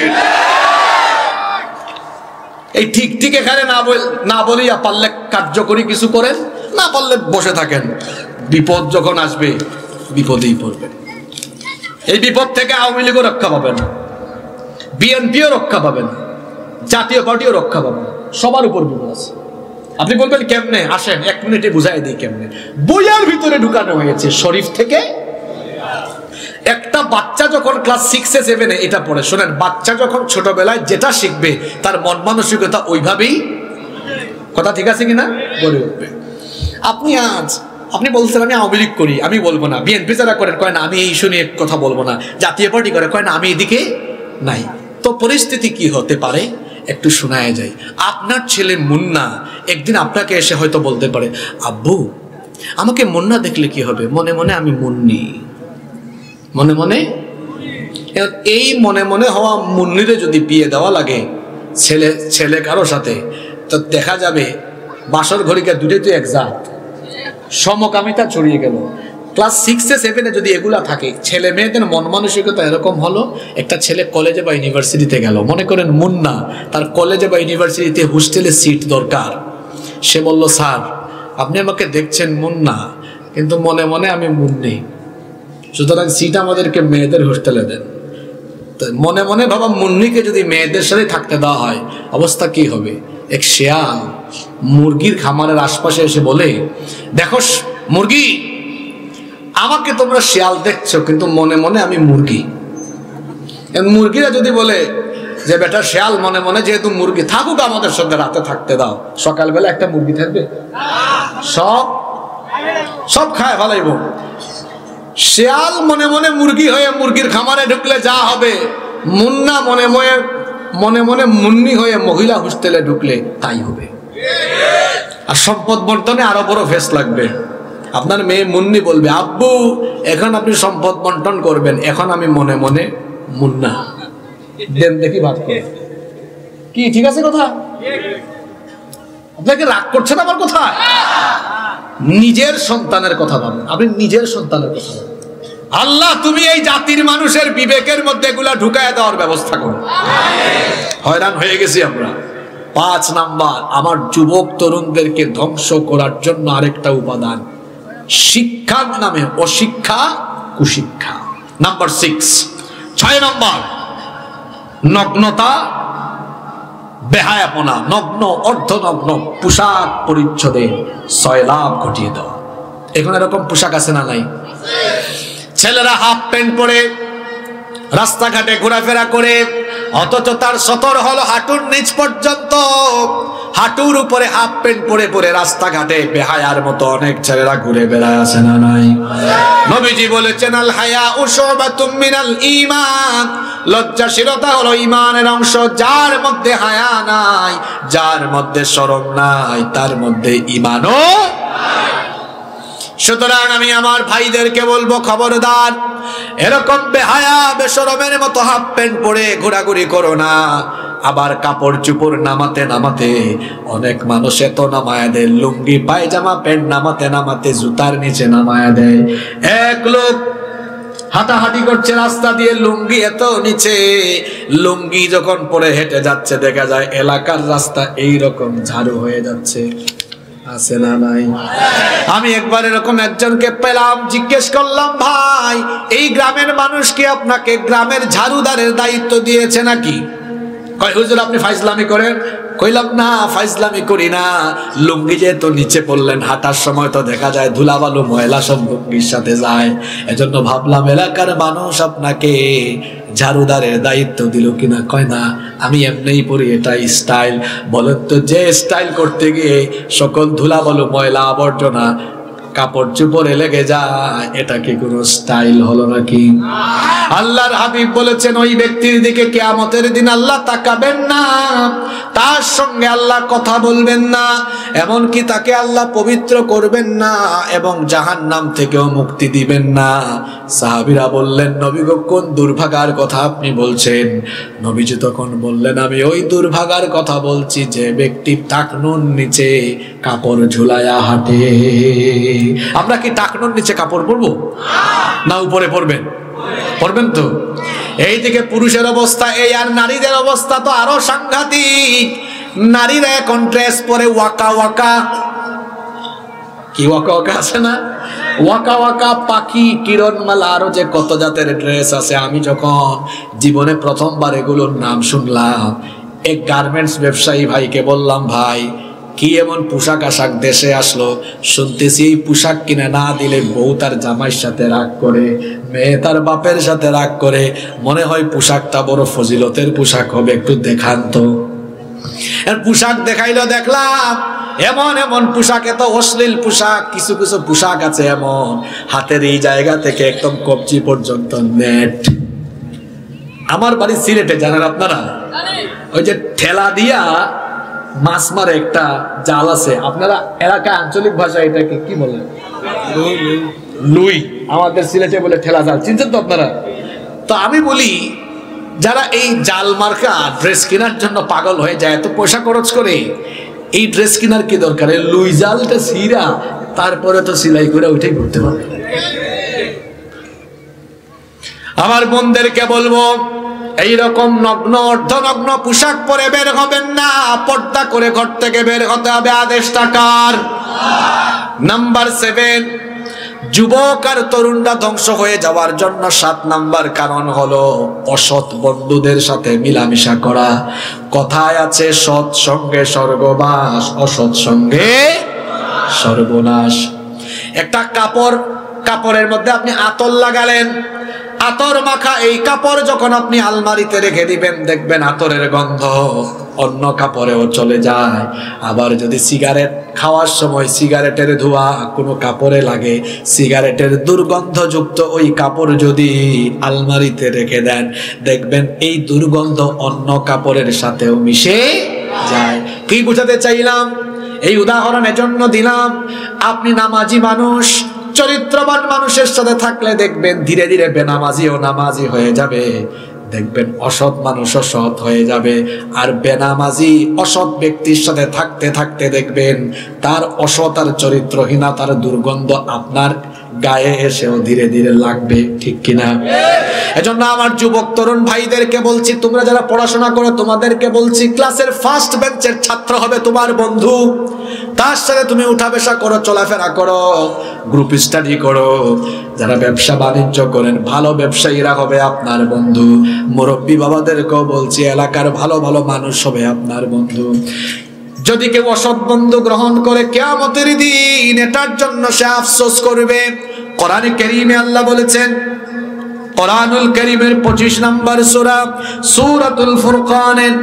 এই ঠিক ঠিক এখানে না বল, না বলিয়া পারলে কার্যকরী কিছু করেন, না পারলে বসে থাকেন। বিপদ যখন আসবে, বিপদেই পড়বেন এই বিপদ থেকে আওয়ামী লীগও রক্ষা পাবে না বিএনপিও রক্ষা পাবে না জাতীয় পার্টিও রক্ষা পাবে না সবার উপর বিপদ আছে। আপনি বলবেন, কেমনে? আসেন, এক মিনিটে বুঝাই দিই কেমনে? বইয়ার ভিতরে ঢুকানো হয়েছে শরীফ থেকে একটা বাচ্চা যখন ক্লাস সিক্সে সেভেনে এটা পড়ে, শোনেন, বাচ্চা যখন ছোটবেলায় যেটা শিখবে, তার মন মানসিকতা ওইভাবেই কথা ঠিক আছে কিনা? বলে উঠবে। আপনি আজ, আপনি বলছেন, আমি আওয়ামী লীগ করি, আমি বলব না। বিএনপি যারা করেন কয়, না, আমি এই ইস্যু নিয়ে কথা বলব না। জাতীয় পার্টি করে, কয়, না, আমি এদিকে নাই। তো পরিস্থিতি কি হতে পারে? একটু শোনায় যায় আপনার ছেলে মুন্না, একদিন আপনাকে এসে হয়তো বলতে পারে, আব্বু, আমাকে মুন্না দেখলে কি হবে? মনে মনে আমি মুন্নি। মনে মনে? এই মনে মনে হওয়া মুন্নিরে যদি বিয়ে দেওয়া লাগে, ছেলে ছেলে কারও সাথে, তো দেখা যাবে বাসর ঘড়িকা দুটোই তো এক জাত। সমকামিতা ছড়িয়ে গেল। ক্লাস সিক্সে সেভেনে যদি এগুলা থাকে, ছেলে মেয়েদের মন মানসিকতা এরকম হলো, একটা ছেলে কলেজে বা ইউনিভার্সিটিতে গেল। মনে করেন মুন্না, তার কলেজে বা ইউনিভার্সিটিতে হোস্টেলে সিট দরকার। সে বলল, স্যার, আপনি আমাকে দেখছেন মুন্না, কিন্তু মনে মনে আমি মুন্নি। সুতরাং সিট আমাদেরকে মেয়েদের হোস্টেলে দেন। মনে মনে বাবা মুন্নিকে যদি মেয়েদের সাথে থাকতে দেওয়া হয়, অবস্থা কি হবে? এক শেয়াল মুরগির খামারের আশপাশে এসে বলে, দেখো মুরগি, আমাকে তোমরা শেয়াল দেখছ, কিন্তু মনে মনে আমি মুরগি। মুরগিরা যদি বলে, যে বেটা শেয়াল, মনে মনে যেহেতু মুরগি, থাকুক আমাদের সঙ্গে রাতে থাকতে দাও। সকালবেলা একটা মুরগি থাকবে? সব সব খায় ভালাইব শেয়াল মনে মনে মুরগি হয়ে মুরগির খামারে ঢুকলে যা হবে। মুন্না মনে মনে মনে মনে মুন্নি হয়ে মহিলা হোস্টেলে ঢুকলে তাই হবে। আর সম্পদ বন্টনে আরও বড় ফেস লাগবে। আপনার মেয়ে মুন্নি বলবে, আব্বু, এখন আপনি সম্পদ বন্টন করবেন। এখন আমি মনে মনে মুন্না। দেন দেখি করে। কি, ঠিক আছে কথা? আপনাকে রাগ করছেন আমার কথা নিজের সন্তানের কথা ভাবেন। আপনি নিজের সন্তানের কথা ভাবেন। আল্লাহ, তুমি এই জাতির মানুষের বিবেকের মধ্যে এগুলা ঢুকায় দেওয়ার ব্যবস্থা করো। হয়রান হয়ে গেছি আমরা। পাঁচ নাম্বার, আমার যুবক তরুণদেরকে ধ্বংস করার জন্য আরেকটা উপাদান। শিক্ষার নামে অশিক্ষা, কুশিক্ষা। নাম্বার সিক্স ছয় নম্বর, নগ্নতা বেহায়াপনা, নগ্ন, অর্ধনগ্ন, পোশাক পরিচ্ছদে সয়লাভ ঘটিয়ে দাও এখন এরকম পোশাক আছে না নাই? ছেলেরা হাফ প্যান্ট পরে রাস্তাঘাটে ঘোরাফেরা করে, অথচ তার সতর হলো হাঁটুর নিচ পর্যন্ত। হাঁটুর উপরে হাফ প্যান্ট পরে পরে রাস্তাঘাটে বেহায়ার মতো অনেক ছেলেরা ঘুরে বেড়ায় আছে না নাই? নবীজি বলেছেন আল হায়া উশবাতুম মিনাল ঈমান। লজ্জাশীলতা হলো ঈমানের অংশ, যার মধ্যে হায়া নাই, যার মধ্যে শরম নাই, তার মধ্যে ঈমানও সুতরাং আমি আমার ভাইদেরকে বলব, খবরদার, এরকম বেহায়া বেসরমের মতো হাফ প্যান্ট পরে ঘোরাঘুরি করো না। আবার কাপড় চুপড় নামাতে নামাতে অনেক মানুষ এত নামায়া দেয়, লুঙ্গি, পায়জামা, প্যান্ট নামাতে নামাতে জুতার নিচে নামায়া দেয়। এক লোক হাঁটাহাঁটি করছে রাস্তা দিয়ে, লুঙ্গি এত নিচে, লুঙ্গি যখন পরে হেঁটে যাচ্ছে, দেখা যায় এলাকার রাস্তা এই রকম ঝাড়ু হয়ে যাচ্ছে। আছে না নাই? আমি একবার এরকম একজনকে পেলাম, জিজ্ঞেস করলাম, ভাই, এই গ্রামের মানুষ কি আপনাকে গ্রামের ঝাড়ুদারের দায়িত্ব দিয়েছে নাকি? কয়, হুজুর, আপনি ফাইজলামি করেন? কইলাম, না, ফাইজলামি করি না। লুঙ্গি যেহেতু নিচে পড়লেন, হাঁটার সময় তো দেখা যায় ধুলাবালু ময়লা সব লুঙ্গির সাথে যায়। এজন্য ভাবলাম, এলাকার মানুষ আপনাকে ঝাড়ুদারের দায়িত্ব দিল কিনা কয় না? আমি এমনিই পড়ি এটা স্টাইল বলেন তো, যে স্টাইল করতে গিয়ে সকল ধুলাবালু ময়লা আবর্জনা কাপড় চুপড়ে লেগে যায়, এটা কি কোনো স্টাইল হলো নাকি? আল্লাহর হাবিব বলেছেন, ওই ব্যক্তির দিকে কেয়ামতের দিন আল্লাহ তাকাবেন না। তার সঙ্গে আল্লাহ কথা বলবেন না, এমনকি তাকে আল্লাহ পবিত্র করবেন না এবং জাহান নাম থেকেও মুক্তি দিবেন না। সাহাবিরা বললেন, নবী কোন দুর্ভাগার কথা আপনি বলছেন? নবীজি তখন বললেন, আমি ওই দুর্ভাগার কথা বলছি যে ব্যক্তি তাকনুন নিচে কাপড় ঝুলায়া হাঁটে। আমরা কি টাকনুন নিচে কাপড় পরবো? না উপরে পরবেন পরবেন তো? এই দিকে পুরুষের অবস্থা, এই আর নারীদের অবস্থা তো আরও সাংঘাতিক। নারীরা এখন ড্রেস পরে ওয়াকা ওয়াকা। কি ওয়াকা ওয়াকা আছে না? ওয়াকা ওয়াকা পাখি কিরণমালা আরও যে কত জাতের ড্রেস আছে। আমি যখন জীবনে প্রথমবার এগুলোর নাম শুনলাম এক গার্মেন্টস ব্যবসায়ী ভাইকে বললাম, ভাই কি এমন পোশাক আশাক দেশে আসলো? শুনতেছি এই পোশাক কিনে না দিলে বউ তার জামাইয়ের সাথে রাগ করে মেয়ে তার বাপের সাথে রাগ করে। মনে হয় পোশাকটা বড় ফজিলতের পোশাক হবে একটু দেখান তো। পোশাক দেখাইলো দেখলাম এমন এমন পোশাক এত অশ্লীল পোশাক কিছু কিছু পোশাক আছে এমন। হাতের এই জায়গা থেকে একদম কবজি পর্যন্ত নেট। আমার বাড়ি সিলেটে জানেন আপনারা? ওই যে ঠেলা দিয়া মাছ মারে একটা জাল আছে। আপনারা এলাকা আঞ্চলিক ভাষা এটাকে কি বলেন লুই আমাদের সিলেটে বলে ঠেলা জাল। চিনছেন তো আপনারা? তো আমি বলি যারা এই জাল মার্কা ড্রেস কেনার জন্য পাগল হয়ে যায় এত পয়সা খরচ করে এই ড্রেস কেনার কি দরকার? লুই জালটা সিরা তারপরে তো সিলাই করে ওইটাই করতে পারবে আমার বোনদেরকে বলব এইরকম নগ্ন, অর্ধনগ্ন পোশাক পরে বের হবেন না। পর্দা করে ঘর থেকে বের হতে হবে আদেশ টাকার। নাম্বার সেভেন যুবক আর তরুণরা ধ্বংস হয়ে যাওয়ার জন্য সাত নাম্বার কারণ হলো অসৎ বন্ধুদের সাথে মিলামিশা করা। কথায় আছে, সৎ সঙ্গে স্বর্গবাস, অসৎ সঙ্গে সর্বনাশ একটা কাপড়, কাপড়ের মধ্যে আপনি আতর লাগালেন আতর মাখা এই কাপড় যখন আপনি আলমারিতে রেখে দিবেন, দেখবেন আতরের গন্ধ অন্য কাপড়েও চলে যায়। আবার যদি সিগারেট খাওয়ার সময় সিগারেটের ধোয়া কোনো কাপড়ে লাগে, সিগারেটের দুর্গন্ধযুক্ত ওই কাপড় যদি আলমারিতে রেখে দেন, দেখবেন এই দুর্গন্ধ অন্য কাপড়ের সাথেও মিশে যায়। কি বুঝাতে চাইলাম? এই উদাহরণের জন্য দিলাম, আপনি নামাজি মানুষ চরিত্রবান মানুষের সাথে থাকলে দেখবেন ধীরে ধীরে বেনামাজিও নামাজি হয়ে যাবে। দেখবেন অসৎ মানুষ সৎ হয়ে যাবে। আর বেনামাজি অসৎ ব্যক্তির সাথে থাকতে থাকতে দেখবেন তার অসৎ আর চরিত্রহীনতার দুর্গন্ধ আপনার গায়ে এসেও ধীরে ধীরে লাগবে, ঠিক কিনা? এজন্য আমার যুবক তরুণ ভাইদেরকে বলছি, তোমরা যারা পড়াশোনা করো, তোমাদেরকে বলছি, ক্লাসের ফার্স্ট বেঞ্চের ছাত্র হবে তোমার বন্ধু। তার সাথে তুমি উঠা বেশা করো, চলাফেরা করো গ্রুপ স্টাডি করো। যারা ব্যবসা বাণিজ্য করেন, ভালো ব্যবসায়ীরা হবে আপনার বন্ধু। মুরব্বী বাবাদেরকেও বলছি, এলাকার ভালো ভালো মানুষ হবে আপনার বন্ধু। যদি কেউ অসৎ বন্ধু গ্রহণ করে, কেয়ামতের দিন এটার জন্য সে আফসোস করবে। কোরআনে কেরিমে আল্লাহ বলেছেন কোরআনুল করিমের পঁচিশ নম্বর সুরা সুরাতুল ফুরকানের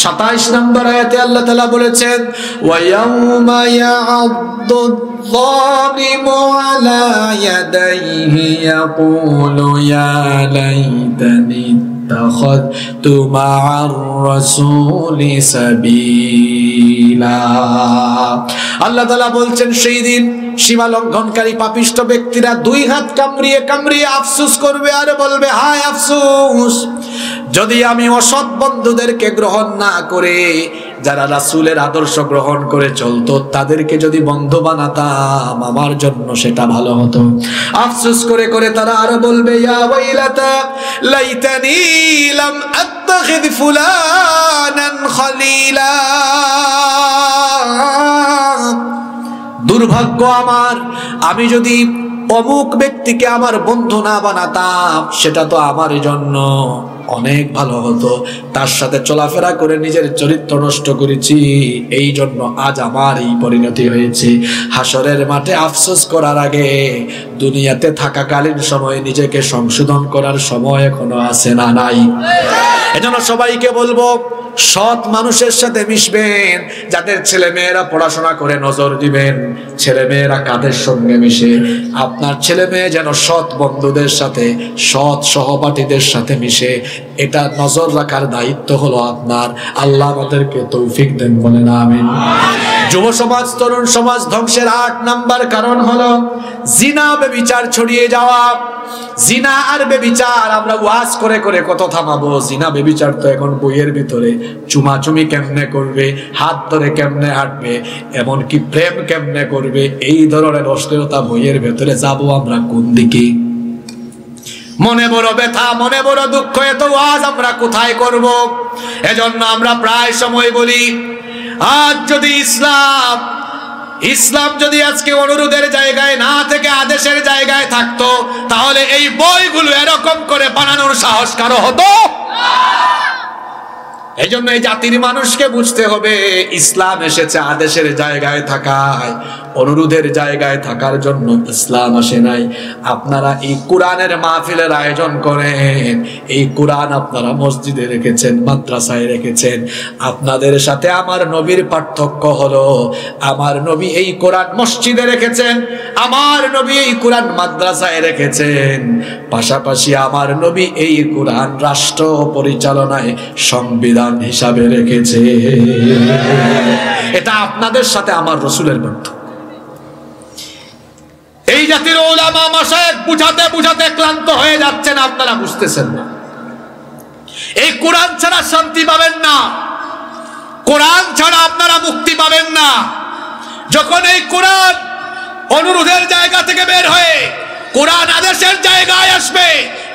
সাতাইশ নম্বর আয়াতে আল্লাহ তালা বলেছেন ওয়ায়াউমা ইয়া'আদ্দু الظالم على يديه يقول يا ليتني اتخذت مع الرسول سبيلا আল্লাহ তালা বলছেন সেই দিন সীমা লঙ্ঘনকারী পাপিষ্ট ব্যক্তিরা দুই হাত কামড়িয়ে কামড়িয়ে আফসুস করবে আর বলবে হায় আফসুস যদি আমি অসৎ বন্ধুদেরকে গ্রহণ না করে যারা রাসুলের আদর্শ গ্রহণ করে চলতো, তাদেরকে যদি বন্ধু বানাতাম, আমার জন্য সেটা ভালো হতো। আফসোস করে করে তারা আরও বলবে দুর্ভাগ্য আমার, আমি যদি অমুক ব্যক্তিকে আমার বন্ধু না বানাতাম সেটা তো আমার জন্য। অনেক ভালো হতো। তার সাথে চলাফেরা করে নিজের চরিত্র নষ্ট করেছি। এই জন্য আজ আমার এই পরিণতি হয়েছে। হাসরের মাঠে আফসোস করার আগে দুনিয়াতে থাকাকালীন সময়ে নিজেকে সংশোধন করার সময় এখনও আছে না নাই। এজন্য সবাইকে বলব সৎ মানুষের সাথে মিশবেন, যাদের ছেলে মেয়েরা পড়াশোনা করে নজর দিবেন ছেলে মেয়েরা কাদের সঙ্গে মিশে? আপনার ছেলে মেয়ে যেন সৎ বন্ধুদের সাথে, সৎ সহপাঠীদের সাথে মিশে এটা নজর রাখার দায়িত্ব হলো আপনার। আল্লাহ আমাদেরকে তৌফিক দেন বলে না আমি যুব সমাজ তরুণ সমাজ ধ্বংসের আট নাম্বার কারণ হলো জিনা বেবিচার ছড়িয়ে যাওয়া। জিনা আর বেবিচার আমরা ওয়াজ করে করে কত থামাবো। জিনা বেবিচার তো এখন বইয়ের ভিতরে। চুমাচুমি কেমনে করবে? হাত ধরে কেমনে হাঁটবে? এমনকি প্রেম কেমনে করবে? এই ধরনের অশ্লীলতা বইয়ের ভেতরে যাব আমরা কোন দিকে? মনে বড় ব্যথা, মনে বড় দুঃখ, এত আজ আমরা কোথায় করব? এজন্য আমরা প্রায় সময় বলি, আজ যদি ইসলাম ইসলাম যদি আজকে অনুরোধের জায়গায় না থেকে আদেশের জায়গায় থাকতো, তাহলে এই বইগুলো এরকম করে বানানোর সাহস কারও হতো? এই জন্য এই জাতির মানুষকে বুঝতে হবে, ইসলাম এসেছে আদেশের জায়গায় থাকায়, অনুরোধের জায়গায় থাকার জন্য ইসলাম আসে নাই। আপনারা এই কোরআনের মাহফিলের আয়োজন করেন, এই কোরআন আপনারা মসজিদে রেখেছেন, মাদ্রাসায় রেখেছেন। আপনাদের সাথে আমার নবীর পার্থক্য হলো, আমার নবী এই কোরআন মসজিদে রেখেছেন, আমার নবী এই কোরআন মাদ্রাসায় রেখেছেন। পাশাপাশি আমার নবী এই কোরআন রাষ্ট্র পরিচালনায় সংবিধান হিসাবে রেখেছে। এটা আপনাদের সাথে আমার রসুলের পার্থক্য এই জাতির ওলামা মাসায় বুঝাতে বুঝাতে ক্লান্ত হয়ে যাচ্ছেন, আপনারা বুঝতেছেন না। এই কোরআন ছাড়া শান্তি পাবেন না। কোরআন ছাড়া আপনারা মুক্তি পাবেন না। যখন এই কোরআন অনুরোধের জায়গা থেকে বের হয়ে কোরআন আদেশের জায়গায় আসবে,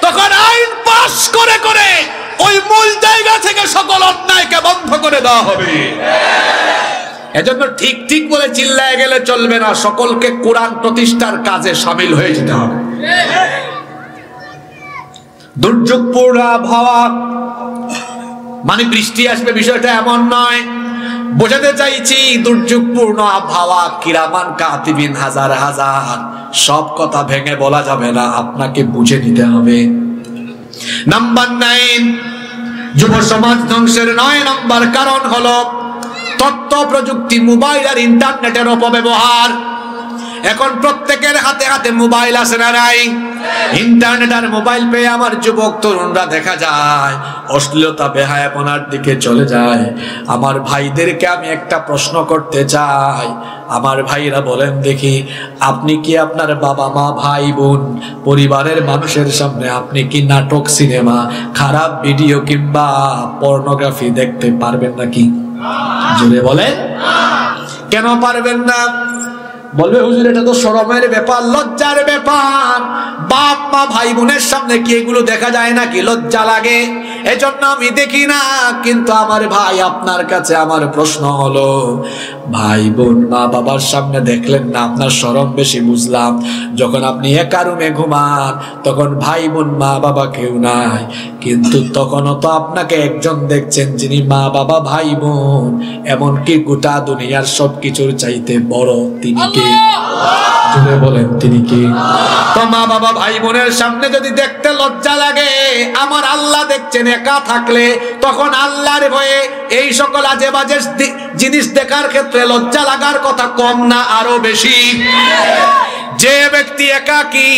তখন আইন পাশ করে করে ওই মূল জায়গা থেকে সকল অন্যায়কে বন্ধ করে দেওয়া হবে। এজন্য ঠিক ঠিক বলে চিল্লায় গেলে চলবে না। সকলকে কোরআন প্রতিষ্ঠার কাজে সামিল হয়ে যেতে হবে। দুর্যোগপূর্ণ আবহাওয়া মানে বৃষ্টি আসবে, বিষয়টা এমন নয়। বোঝাতে চাইছি, দুর্যোগপূর্ণ আবহাওয়া, কিরামান কাতিবিন হাজার হাজার। সব কথা ভেঙে বলা যাবে না, আপনাকে বুঝে নিতে হবে। নাম্বার নাইন যুব সমাজ ধ্বংসের নয় নম্বর কারণ হলো তথ্য প্রযুক্তি মোবাইল আর ইন্টারনেটের অপব্যবহার। এখন প্রত্যেকের হাতে হাতে মোবাইল আছে না নাই? ইন্টারনেট আর মোবাইল পেয়ে আমার যুবক তরুণরা দেখা যায়, অশ্লীলতা, বেহায়াপনার দিকে চলে যায়। আমার ভাইদেরকে আমি একটা প্রশ্ন করতে চাই। আমার ভাইরা বলেন, দেখি, আপনি কি আপনার বাবা, মা, ভাই, বোন, পরিবারের মানুষের সামনে আপনি কি নাটক, সিনেমা, খারাপ ভিডিও কিংবা পর্নোগ্রাফি দেখতে পারবেন নাকি? জুড়ে বলেন। কেন পারবেন না? বলবে, হুজুর, এটা তো শরমের ব্যাপার, লজ্জার ব্যাপার। বাপ মা ভাই বোনের সামনে কি এগুলো দেখা যায় নাকি? লজ্জা লাগে। এজন্য আমি দেখি না, কিন্তু আমার ভাই আপনার কাছে আমার প্রশ্ন হলো ভাই বোন মা বাবার সামনে দেখলেন না, আপনার শরম বেশি বুঝলাম। যখন আপনি একা রুমে ঘুমান, তখন ভাই বোন মা বাবা কেউ নাই। কিন্তু তখনও তো আপনাকে একজন দেখছেন যিনি মা বাবা ভাই বোন এমনকি গোটা দুনিয়ার সব কিছুর চাইতে বড় তিনি কে? জুড়ে বলেন, তিনি কে? মা বাবা ভাই বোনের সামনে যদি দেখতে লজ্জা লাগে, আমার আল্লাহ দেখছেন, একা থাকলে, তখন আল্লাহর ভয়ে এই সকল আজে বাজে জিনিস দেখার ক্ষেত্রে লজ্জা লাগার কথা কম না, আরও বেশি। যে ব্যক্তি একাকী,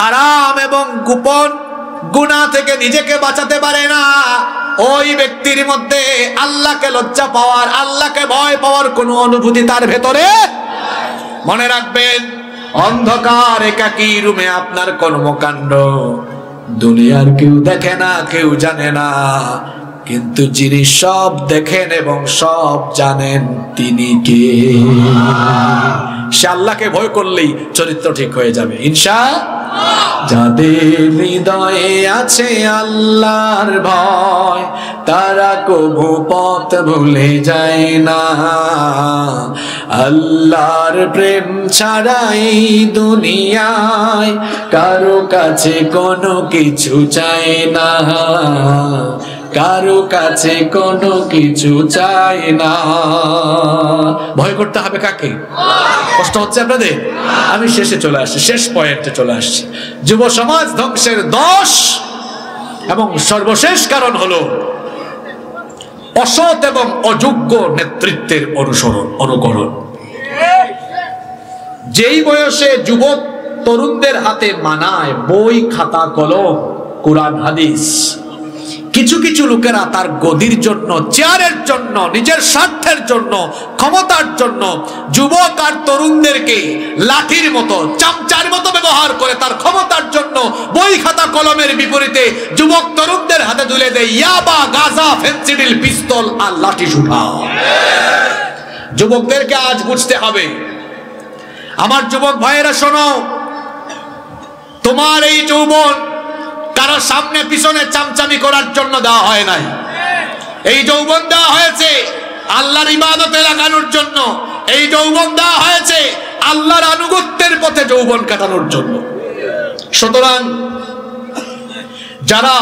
হারাম এবং গোপন গুণা থেকে নিজেকে বাঁচাতে পারে না, ওই ব্যক্তির মধ্যে আল্লাহকে লজ্জা পাওয়ার, আল্লাহকে ভয় পাওয়ার কোনো অনুভূতি তার ভেতরে মনে রাখবেন, অন্ধকার একাকী রুমে আপনার কর্মকাণ্ড। দুনিয়ার কেউ দেখে না, কেউ জানে না। কিন্তু যিনি সব দেখেন এবং সব জানেন, তিনি কে? সে আল্লাহকে ভয় করলেই চরিত্র ঠিক হয়ে যাবে। ইনশা যাদের হৃদয়ে আছে আল্লাহর ভয়, তারা কবু পথ ভুলে যায় না। আল্লাহর প্রেম ছাড়া এই দুনিয়ায় কারও কাছে কোনো কিছু চায় না। কারও কাছে কোনো কিছু চাই না। ভয় করতে হবে কাকে? কষ্ট হচ্ছে আপনাদের? আমি শেষে চলে আসছি, শেষ পয়েন্টে চলে আসছি। যুব সমাজ ধ্বংসের দশ এবং সর্বশেষ কারণ হলো অসৎ এবং অযোগ্য নেতৃত্বের অনুসরণ, অনুকরণ। যেই বয়সে যুবক তরুণদের হাতে মানায় বই, খাতা, কলম, কোরআন, হাদিস কিছু কিছু লোকেরা তার গদির জন্য, চেয়ারের জন্য, নিজের স্বার্থের জন্য, ক্ষমতার জন্য, যুবক আর তরুণদেরকে লাঠির মতো, চামচার মতো ব্যবহার করে তার ক্ষমতার জন্য বই খাতা কলমের বিপরীতে যুবক তরুণদের হাতে তুলে দেয়, ইয়াবা, গাজা, ফেন্সিডিল, পিস্তল আর লাঠি সুঠা যুবকদেরকে আজ বুঝতে হবে, আমার যুবক ভাইয়েরা শোনো, তোমার এই যৌবন কারও সামনে, পিছনে চামচামি করার জন্য দেওয়া হয় নাই। এই যৌবন দেওয়া হয়েছে আল্লাহর ইবাদতে লাগানোর জন্য। এই যৌবন দেওয়া হয়েছে আল্লাহর আনুগত্যের পথে যৌবন কাটানোর জন্য। সুতরাং যারা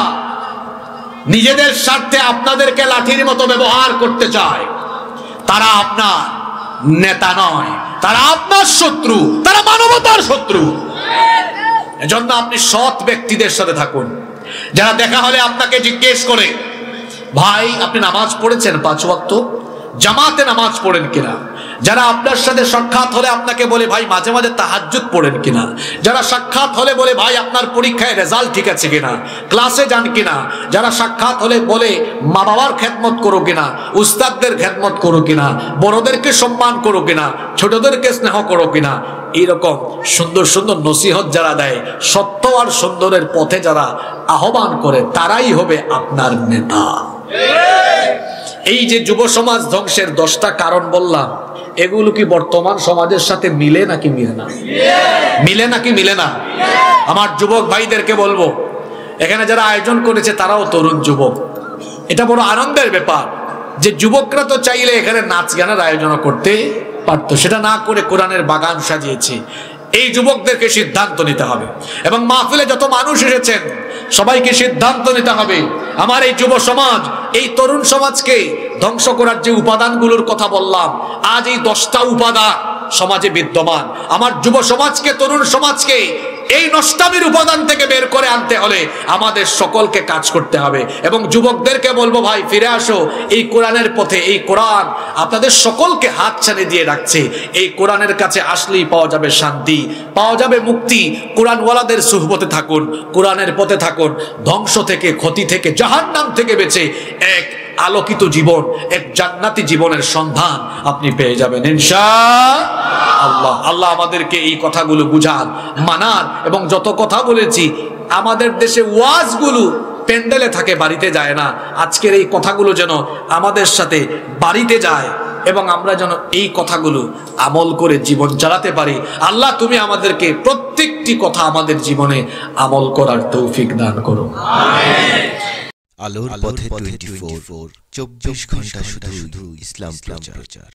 নিজেদের স্বার্থে আপনাদেরকে লাঠির মতো ব্যবহার করতে চায়, তারা আপনার নেতা নয়। তারা আপনার শত্রু, তারা মানবতার শত্রু। এজন্য আপনি সৎ ব্যক্তিদের সাথে থাকুন। যারা দেখা হলে আপনাকে জিজ্ঞেস করে, ভাই, আপনি নামাজ পড়েছেন পাঁচ ওয়াক্ত? জামাতে নামাজ পড়েন কিনা? যারা আপনার সাথে সাক্ষাৎ হলে আপনাকে বলে, ভাই, মাঝে মাঝে তাহাজ্জুদ পড়েন কিনা? যারা সাক্ষাৎ হলে বলে, ভাই, আপনার পরীক্ষায় রেজাল্ট ঠিক আছে কিনা? ক্লাসে যান কিনা? যারা সাক্ষাৎ হলে বলে, মা বাবার খেদমত করো কিনা? উস্তাদদের খেদমত করো কিনা? বড়দেরকে সম্মান করো কিনা? ছোটদেরকে স্নেহ করো কিনা? এইরকম সুন্দর সুন্দর নসিহত যারা দেয়, সত্য আর সুন্দরের পথে যারা আহ্বান করে, তারাই হবে আপনার নেতা। এই যে যুব সমাজ ধ্বংসের দশটা কারণ বললাম, এগুলো কি বর্তমান সমাজের সাথে মিলে নাকি মিলে না? মিলে নাকি মিলে না? আমার যুবক ভাইদেরকে বলব, এখানে যারা আয়োজন করেছে তারাও তরুণ যুবক। এটা বড় আনন্দের ব্যাপার যে যুবকরা তো চাইলে এখানে নাচ গানের আয়োজন করতে পারতো, সেটা না করে কোরআনের বাগান সাজিয়েছে। এই যুবকদেরকে সিদ্ধান্ত নিতে হবে এবং মাহফিলে যত মানুষ এসেছেন, সবাইকে সিদ্ধান্ত নিতে হবে, আমার এই যুব সমাজ এই তরুণ সমাজকে ধ্বংস করার যে উপাদানগুলোর কথা বললাম আজ এই দশটা উপাদান সমাজে বিদ্যমান। আমার যুব সমাজকে, তরুণ সমাজকে এই নষ্টামির উপাদান থেকে বের করে আনতে হলে আমাদের সকলকে কাজ করতে হবে। এবং যুবকদেরকে বলব, ভাই, ফিরে আসো। এই কোরআনের পথে, এই কোরআন আপনাদের সকলকে হাত ছাড়ে দিয়ে রাখছে এই কোরআনের কাছে আসলেই পাওয়া যাবে শান্তি, পাওয়া যাবে মুক্তি। কোরআনওয়ালাদের সুহবতে থাকুন, কোরআনের পথে থাকুন। ধ্বংস থেকে, ক্ষতি থেকে, জাহান্নাম থেকে বেঁচে এক আলোকিত জীবন, এক জান্নাতি জীবনের সন্ধান আপনি পেয়ে যাবেন, ইনশা আল্লাহ। আল্লাহ আমাদেরকে এই কথাগুলো বুঝান, মানান এবং যত কথা বলেছি, আমাদের দেশে ওয়াজগুলো প্যান্ডেলে থাকে, বাড়িতে যায় না। আজকের এই কথাগুলো যেন আমাদের সাথে বাড়িতে যায় এবং আমরা যেন এই কথাগুলো আমল করে জীবন চালাতে পারি। আল্লাহ, তুমি আমাদেরকে প্রত্যেকটি কথা আমাদের জীবনে আমল করার তৌফিক দান করো। আলোর পথে টোয়েন্টি ফোর। চব্বিশ ঘণ্টা শুধু ইসলাম প্রচার।